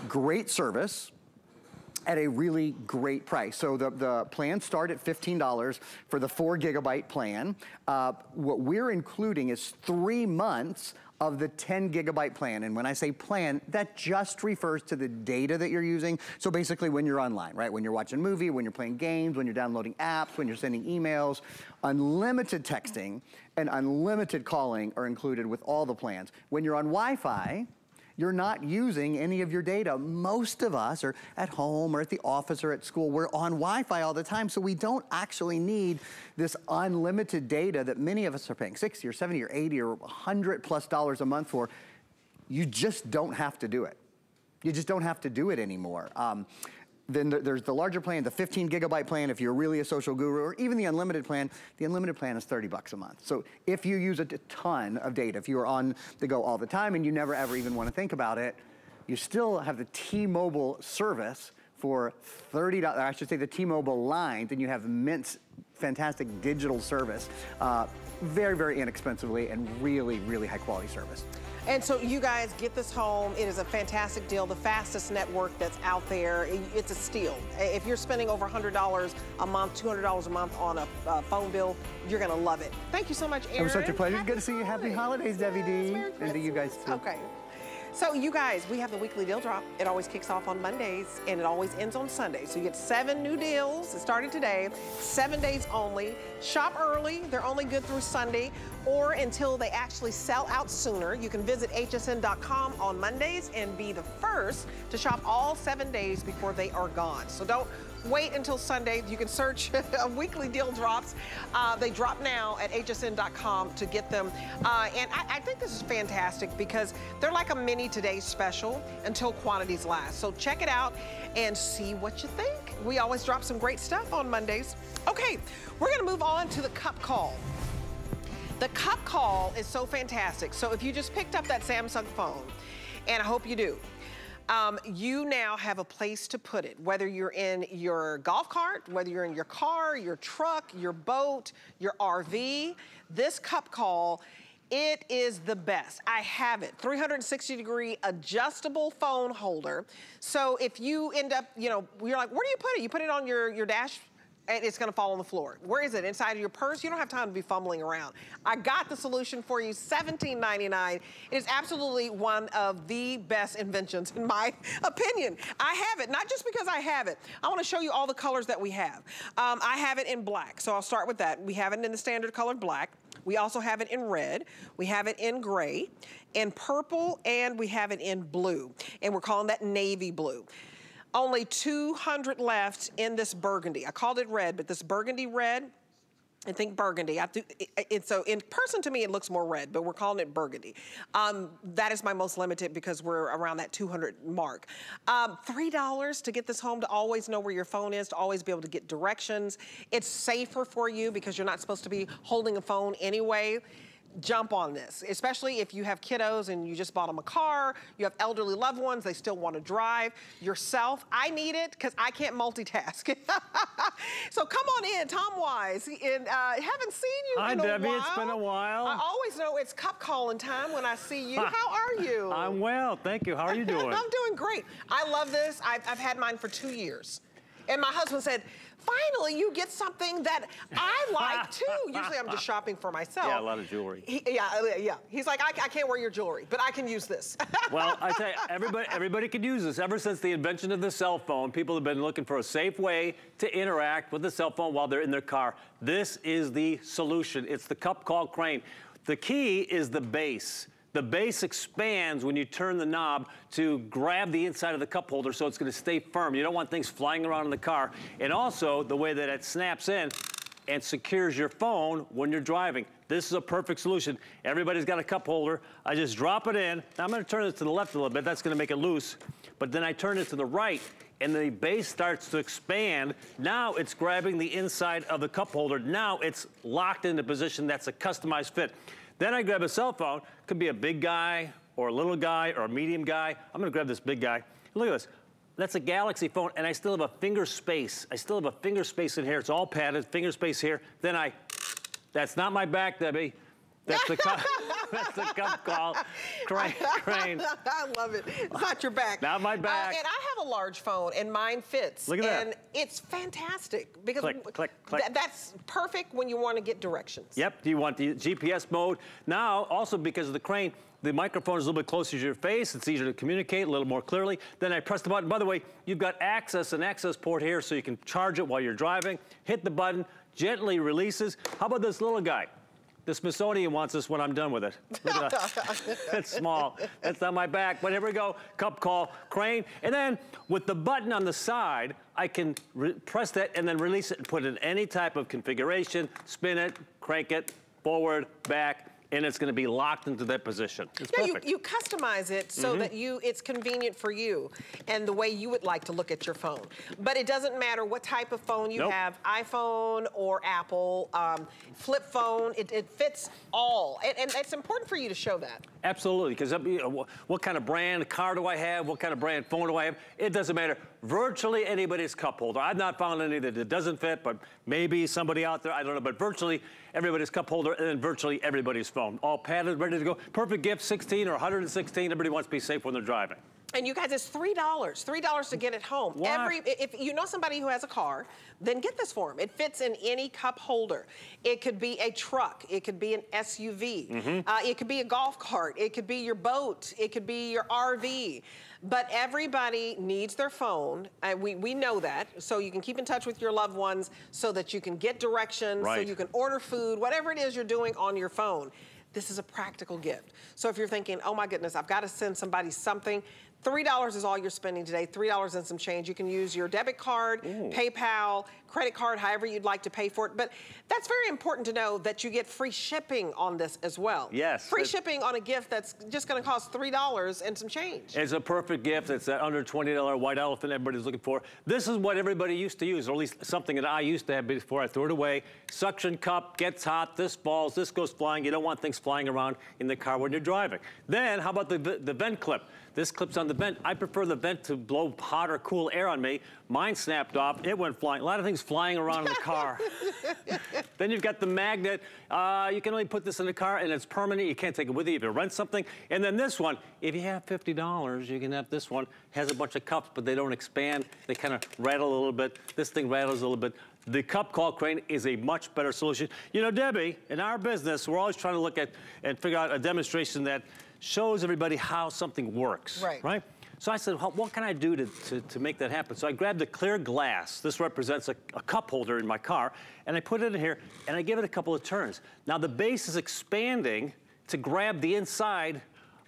great service, at a really great price. So the, the plans start at $15 for the four gigabyte plan. Uh, what we're including is three months of the 10 gigabyte plan. And when I say plan, that just refers to the data that you're using. So basically when you're online, right? When you're watching a movie, when you're playing games, when you're downloading apps, when you're sending emails, unlimited texting and unlimited calling are included with all the plans. When you're on Wi-Fi, you're not using any of your data. Most of us are at home or at the office or at school. We're on Wi-Fi all the time, so we don't actually need this unlimited data that many of us are paying 60 or 70 or 80 or 100 plus dollars a month for. You just don't have to do it. You just don't have to do it anymore. Um, then there's the larger plan, the 15 gigabyte plan if you're really a social guru, or even the unlimited plan. The unlimited plan is 30 bucks a month. So if you use a ton of data, if you're on the go all the time and you never ever even want to think about it, you still have the T-Mobile service for $30, I should say the T-Mobile line, then you have Mint's fantastic digital service, uh, very, very inexpensively and really, really high quality service. And so you guys get this home. It is a fantastic deal, the fastest network that's out there. It's a steal. If you're spending over $100 a month, $200 a month on a uh, phone bill, you're going to love it. Thank you so much, Aaron. It was such a pleasure. Happy Good to see you. Happy holidays, Debbie D. And to you guys too. Okay. So you guys, we have the weekly deal drop. It always kicks off on Mondays and it always ends on Sundays. So you get seven new deals. It started today, seven days only. Shop early. They're only good through Sunday or until they actually sell out sooner. You can visit hsn.com on Mondays and be the first to shop all seven days before they are gone. So don't wait until Sunday. You can search weekly deal drops. Uh, they drop now at hsn.com to get them. Uh, and I, I, think this is fantastic because they're like a mini today special until quantities last. So check it out and see what you think. We always drop some great stuff on Mondays. Okay, we're gonna move on to the cup call. The cup call is so fantastic. So if you just picked up that Samsung phone, and I hope you do, um, you now have a place to put it, whether you're in your golf cart, whether you're in your car, your truck, your boat, your RV, this cup call it is the best. I have it. 360 degree adjustable phone holder. So if you end up, you know, you're like, where do you put it? You put it on your, your dash and it's gonna fall on the floor. Where is it? Inside of your purse? You don't have time to be fumbling around. I got the solution for you, $17.99. It is absolutely one of the best inventions in my opinion. I have it, not just because I have it. I wanna show you all the colors that we have. Um, I have it in black, so I'll start with that. We have it in the standard color black. We also have it in red. We have it in gray, in purple, and we have it in blue. And we're calling that navy blue. Only 200 left in this burgundy. I called it red, but this burgundy red, I think burgundy. I it, it, so in person to me, it looks more red, but we're calling it burgundy. Um, that is my most limited because we're around that 200 mark. Um, $3 to get this home to always know where your phone is, to always be able to get directions. It's safer for you because you're not supposed to be holding a phone anyway jump on this, especially if you have kiddos and you just bought them a car, you have elderly loved ones, they still want to drive. Yourself, I need it because I can't multitask. so come on in, Tom Wise. And, uh, haven't seen you Hi, in Debbie, a while. it's been a while. I always know it's cup calling time when I see you. How are you? I'm well, thank you. How are you doing? I'm doing great. I love this. I've, I've had mine for two years. And my husband said, finally you get something that I like too. Usually I'm just shopping for myself. Yeah, a lot of jewelry. He, yeah, uh, yeah. He's like, I, I, can't wear your jewelry, but I can use this. well, I tell you, everybody, everybody can use this. Ever since the invention of the cell phone, people have been looking for a safe way to interact with the cell phone while they're in their car. This is the solution. It's the cup called crane. The key is the base. The base expands when you turn the knob to grab the inside of the cup holder so it's gonna stay firm. You don't want things flying around in the car. And also the way that it snaps in and secures your phone when you're driving. This is a perfect solution. Everybody's got a cup holder. I just drop it in. Now I'm gonna turn it to the left a little bit. That's gonna make it loose. But then I turn it to the right and the base starts to expand. Now it's grabbing the inside of the cup holder. Now it's locked into position that's a customized fit. Then I grab a cell phone, could be a big guy or a little guy or a medium guy. I'm gonna grab this big guy. Look at this. That's a Galaxy phone, and I still have a finger space. I still have a finger space in here. It's all padded, finger space here. Then I, that's not my back, Debbie. That's the. that's the cup call. Crane. crane. I love it. It's not your back. Not my back. Uh, and I have a large phone, and mine fits. Look at and that. it's fantastic because click, click, click. Th that's perfect when you want to get directions. Yep. Do you want the GPS mode? Now, also because of the crane, the microphone is a little bit closer to your face. It's easier to communicate a little more clearly. Then I press the button. By the way, you've got access, an access port here so you can charge it while you're driving. Hit the button, gently releases. How about this little guy? The Smithsonian wants this when I'm done with it. Look at that. That's small. That's on my back. But here we go. Cup call, crane. And then with the button on the side, I can press that and then release it and put it in any type of configuration, spin it, crank it, forward, back, and it's going to be locked into that position. It's yeah, perfect. You, you customize it so mm -hmm. that you it's convenient for you and the way you would like to look at your phone. But it doesn't matter what type of phone you nope. have, iPhone or Apple, um, flip phone, it, it, fits all. And, and, it's important for you to show that. Absolutely, because you know, what kind of brand car do I have? What kind of brand phone do I have? It doesn't matter. Virtually anybody's cup holder. I've not found any that doesn't fit, but maybe somebody out there, I don't know, but virtually everybody's cup holder and then virtually everybody's phone. All padded, ready to go. Perfect gift, 16 or 116. Everybody wants to be safe when they're driving. And you guys, it's $3, $3 to get it home. What? Every, if you know somebody who has a car, then get this for them. It fits in any cup holder. It could be a truck. It could be an SUV. Mm-hmm. Uh, it could be a golf cart. It could be your boat. It could be your RV. But everybody needs their phone. And we, we know that. So you can keep in touch with your loved ones so that you can get directions, so you can order food, whatever it is you're doing on your phone. This is a practical gift. So if you're thinking, oh my goodness, I've got to send somebody something, $3 is all you're spending today, $3 and some change. You can use your debit card, PayPal, credit card, however you'd like to pay for it. But that's very important to know that you get free shipping on this as well. Yes, Free shipping on a gift that's just going to cost $3 and some change. It's a perfect gift. It's that under $20 white elephant everybody's looking for. This is what everybody used to use, or at least something that I used to have before I threw it away. Suction cup gets hot, this falls, this goes flying. You don't want things flying around in the car when you're driving. Then, how about the, the vent clip? This clips on the vent. I prefer the vent to blow hot or cool air on me. Mine snapped off, it went flying. A lot of things flying around in the car. then you've got the magnet. Uh, you can only put this in the car and it's permanent. You can't take it with you if you rent something. And then this one, if you have $50, you can have this one. Has a bunch of cups, but they don't expand. They kind of rattle a little bit. This thing rattles a little bit. The cup call crane is a much better solution. You know, Debbie, in our business, we're always trying to look at and figure out a demonstration that shows everybody how something works. Right. Right? So I said, "Well, what can I do to, to, to make that happen? So I grabbed a clear glass. This represents a, a cup holder in my car. And I put it in here and I give it a couple of turns. Now the base is expanding to grab the inside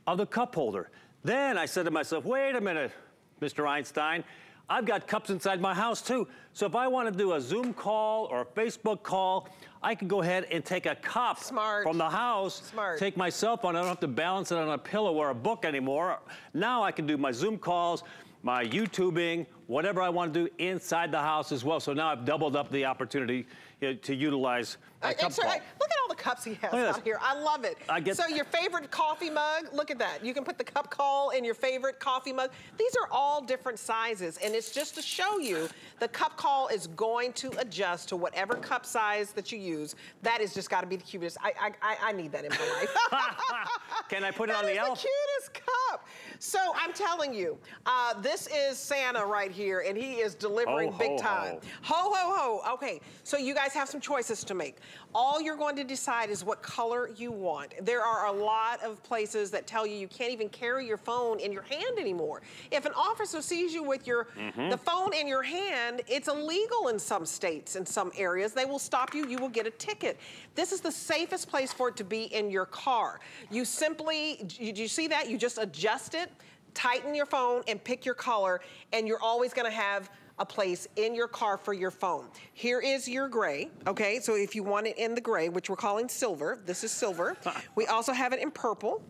of the cup holder. Then I said to myself, wait a minute, Mr. Einstein. I've got cups inside my house too. So if I want to do a Zoom call or a Facebook call, I can go ahead and take a cup Smart. from the house, Smart. take my cell phone. I don't have to balance it on a pillow or a book anymore. Now I can do my Zoom calls, my YouTubing, whatever I want to do inside the house as well. So now I've doubled up the opportunity to utilize Uh, sir, look at all the cups he has out here. I love it. I get- so your favorite coffee mug, look at that. You can put the cup call in your favorite coffee mug. These are all different sizes, and it's just to show you the cup call is going to adjust to whatever cup size that you use. That has just got to be the cutest. I, I, I, I need that in my life. Can I put it That on the elf? the cutest cup. So I'm telling you, uh, this is Santa right here, and he is delivering Ho, big ho, time. Ho, ho, ho. Okay, so you guys have some choices to make. All you're going to decide is what color you want. There are a lot of places that tell you you can't even carry your phone in your hand anymore. If an officer sees you with your Mm-hmm. the phone in your hand, it's illegal in some states, in some areas. They will stop you. You will get a ticket. This is the safest place for it to be in your car. You simply, you, you see that? You just adjust it, tighten your phone, and pick your color, and you're always going to have a place in your car for your phone. Here is your gray, okay? So if you want it in the gray, which we're calling silver, this is silver. we also have it in purple.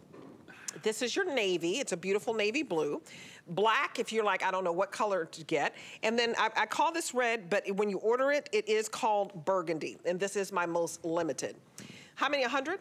This is your navy. It's a beautiful navy blue. Black, if you're like, I don't know what color to get. And then I, I call this red, but when you order it, it is called burgundy. And this is my most limited. How many, 100?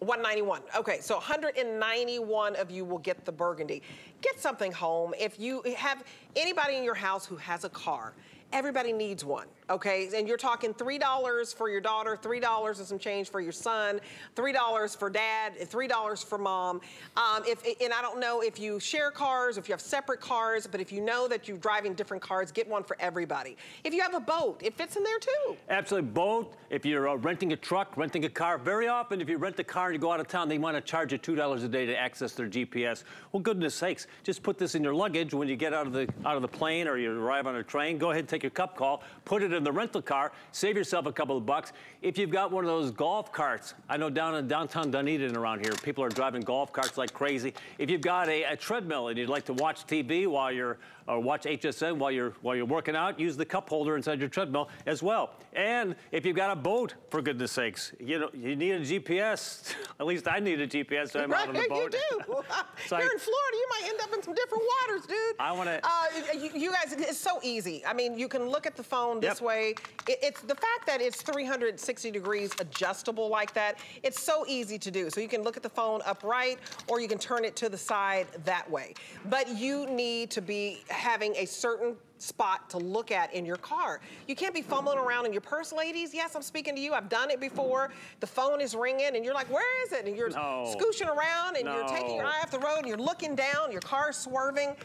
191. Okay, so 191 of you will get the burgundy. Get something home. If you have anybody in your house who has a car, everybody needs one, okay? And you're talking $3 for your daughter, $3 and some change for your son, $3 for dad, $3 for mom. Um, if, and I don't know if you share cars, if you have separate cars, but if you know that you're driving different cars, get one for everybody. If you have a boat, it fits in there too. Absolutely. boat. if you're uh, renting a truck, renting a car, very often if you rent a car and you go out of town, they want to charge you $2 a day to access their GPS. Well, goodness sakes, just put this in your luggage when you get out of the out of the plane or you arrive on a train. Go ahead and take your cup call, put it in the rental car, save yourself a couple of bucks. If you've got one of those golf carts, I know down in downtown Dunedin around here, people are driving golf carts like crazy. If you've got a, a treadmill and you'd like to watch TV while you're or watch HSN while you're while you're working out, use the cup holder inside your treadmill as well. And if you've got a boat, for goodness sakes, you know you need a GPS. At least I need a GPS. So I'm out on the Right, boat. you do. So You're I- in Florida, you might end up in some different waters, dude. I wanna- Uh, you, you guys, it's so easy. I mean, you can look at the phone this Yep. way. It, it's the fact that it's 360 degrees adjustable like that. It's so easy to do. So you can look at the phone upright, or you can turn it to the side that way. But you need to be having a certain spot to look at in your car. You can't be fumbling around in your purse, ladies. Yes, I'm speaking to you. I've done it before. The phone is ringing and you're like, where is it? And you're No. scooching around and you're taking your eye off the road and you're looking down, your car's swerving.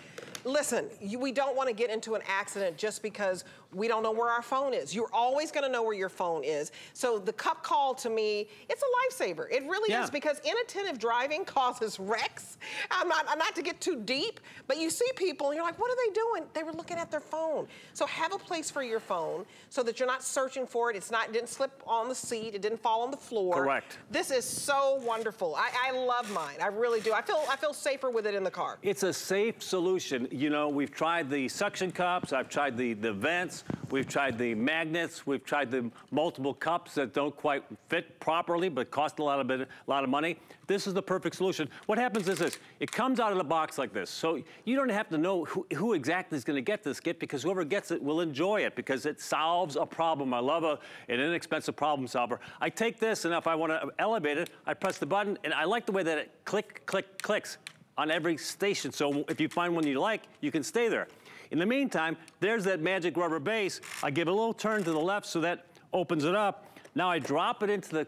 Listen, you, we don't want to get into an accident just because we don't know where our phone is. You're always going to know where your phone is. So the cup call to me, it's a lifesaver. It really Yeah. is because inattentive driving causes wrecks. I'm not, I'm not to get too deep, but you see people and you're like, what are they doing? They were looking at their phone. So have a place for your phone so that you're not searching for it. It's not, it didn't slip on the seat. It didn't fall on the floor. Correct. This is so wonderful. I, I love mine. I really do. I feel, I feel safer with it in the car. It's a safe solution. You know, we've tried the suction cups, I've tried the, the vents, we've tried the magnets, we've tried the multiple cups that don't quite fit properly but cost a lot of bit, a lot of money. This is the perfect solution. What happens is this, it comes out of the box like this. So you don't have to know who, who exactly is gonna get this gift because whoever gets it will enjoy it because it solves a problem. I love a, an inexpensive problem solver. I take this and if I wanna elevate it, I press the button and I like the way that it click, click, clicks on every station. So if you find one you like, you can stay there. In the meantime, there's that magic rubber base. I give a little turn to the left so that opens it up. Now I drop it into the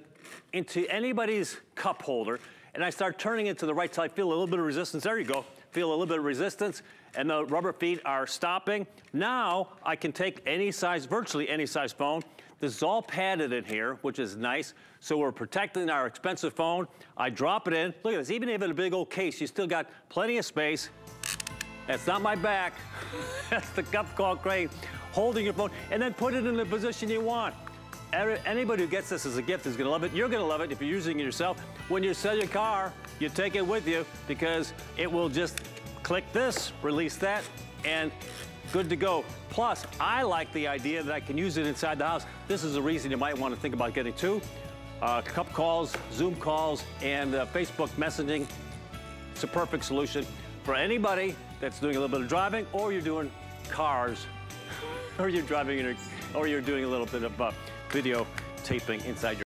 into anybody's cup holder and I start turning it to the right side. Feel a little bit of resistance. There you go. Feel a little bit of resistance and the rubber feet are stopping. Now I can take any size, virtually any size phone. This is all padded in here, which is nice. So we're protecting our expensive phone. I drop it in. Look at this, even if in a big old case, you still got plenty of space. That's not my back. That's the cup call crane holding your phone and then put it in the position you want. Anybody who gets this as a gift is gonna love it. You're gonna love it if you're using it yourself. When you sell your car, you take it with you because it will just click this, release that, and good to go. Plus, I like the idea that I can use it inside the house. This is a reason you might want to think about getting two. Uh, cup calls, Zoom calls, and uh, Facebook messaging. It's a perfect solution for anybody that's doing a little bit of driving or you're doing cars or you're driving in a, or you're doing a little bit of uh, video taping inside your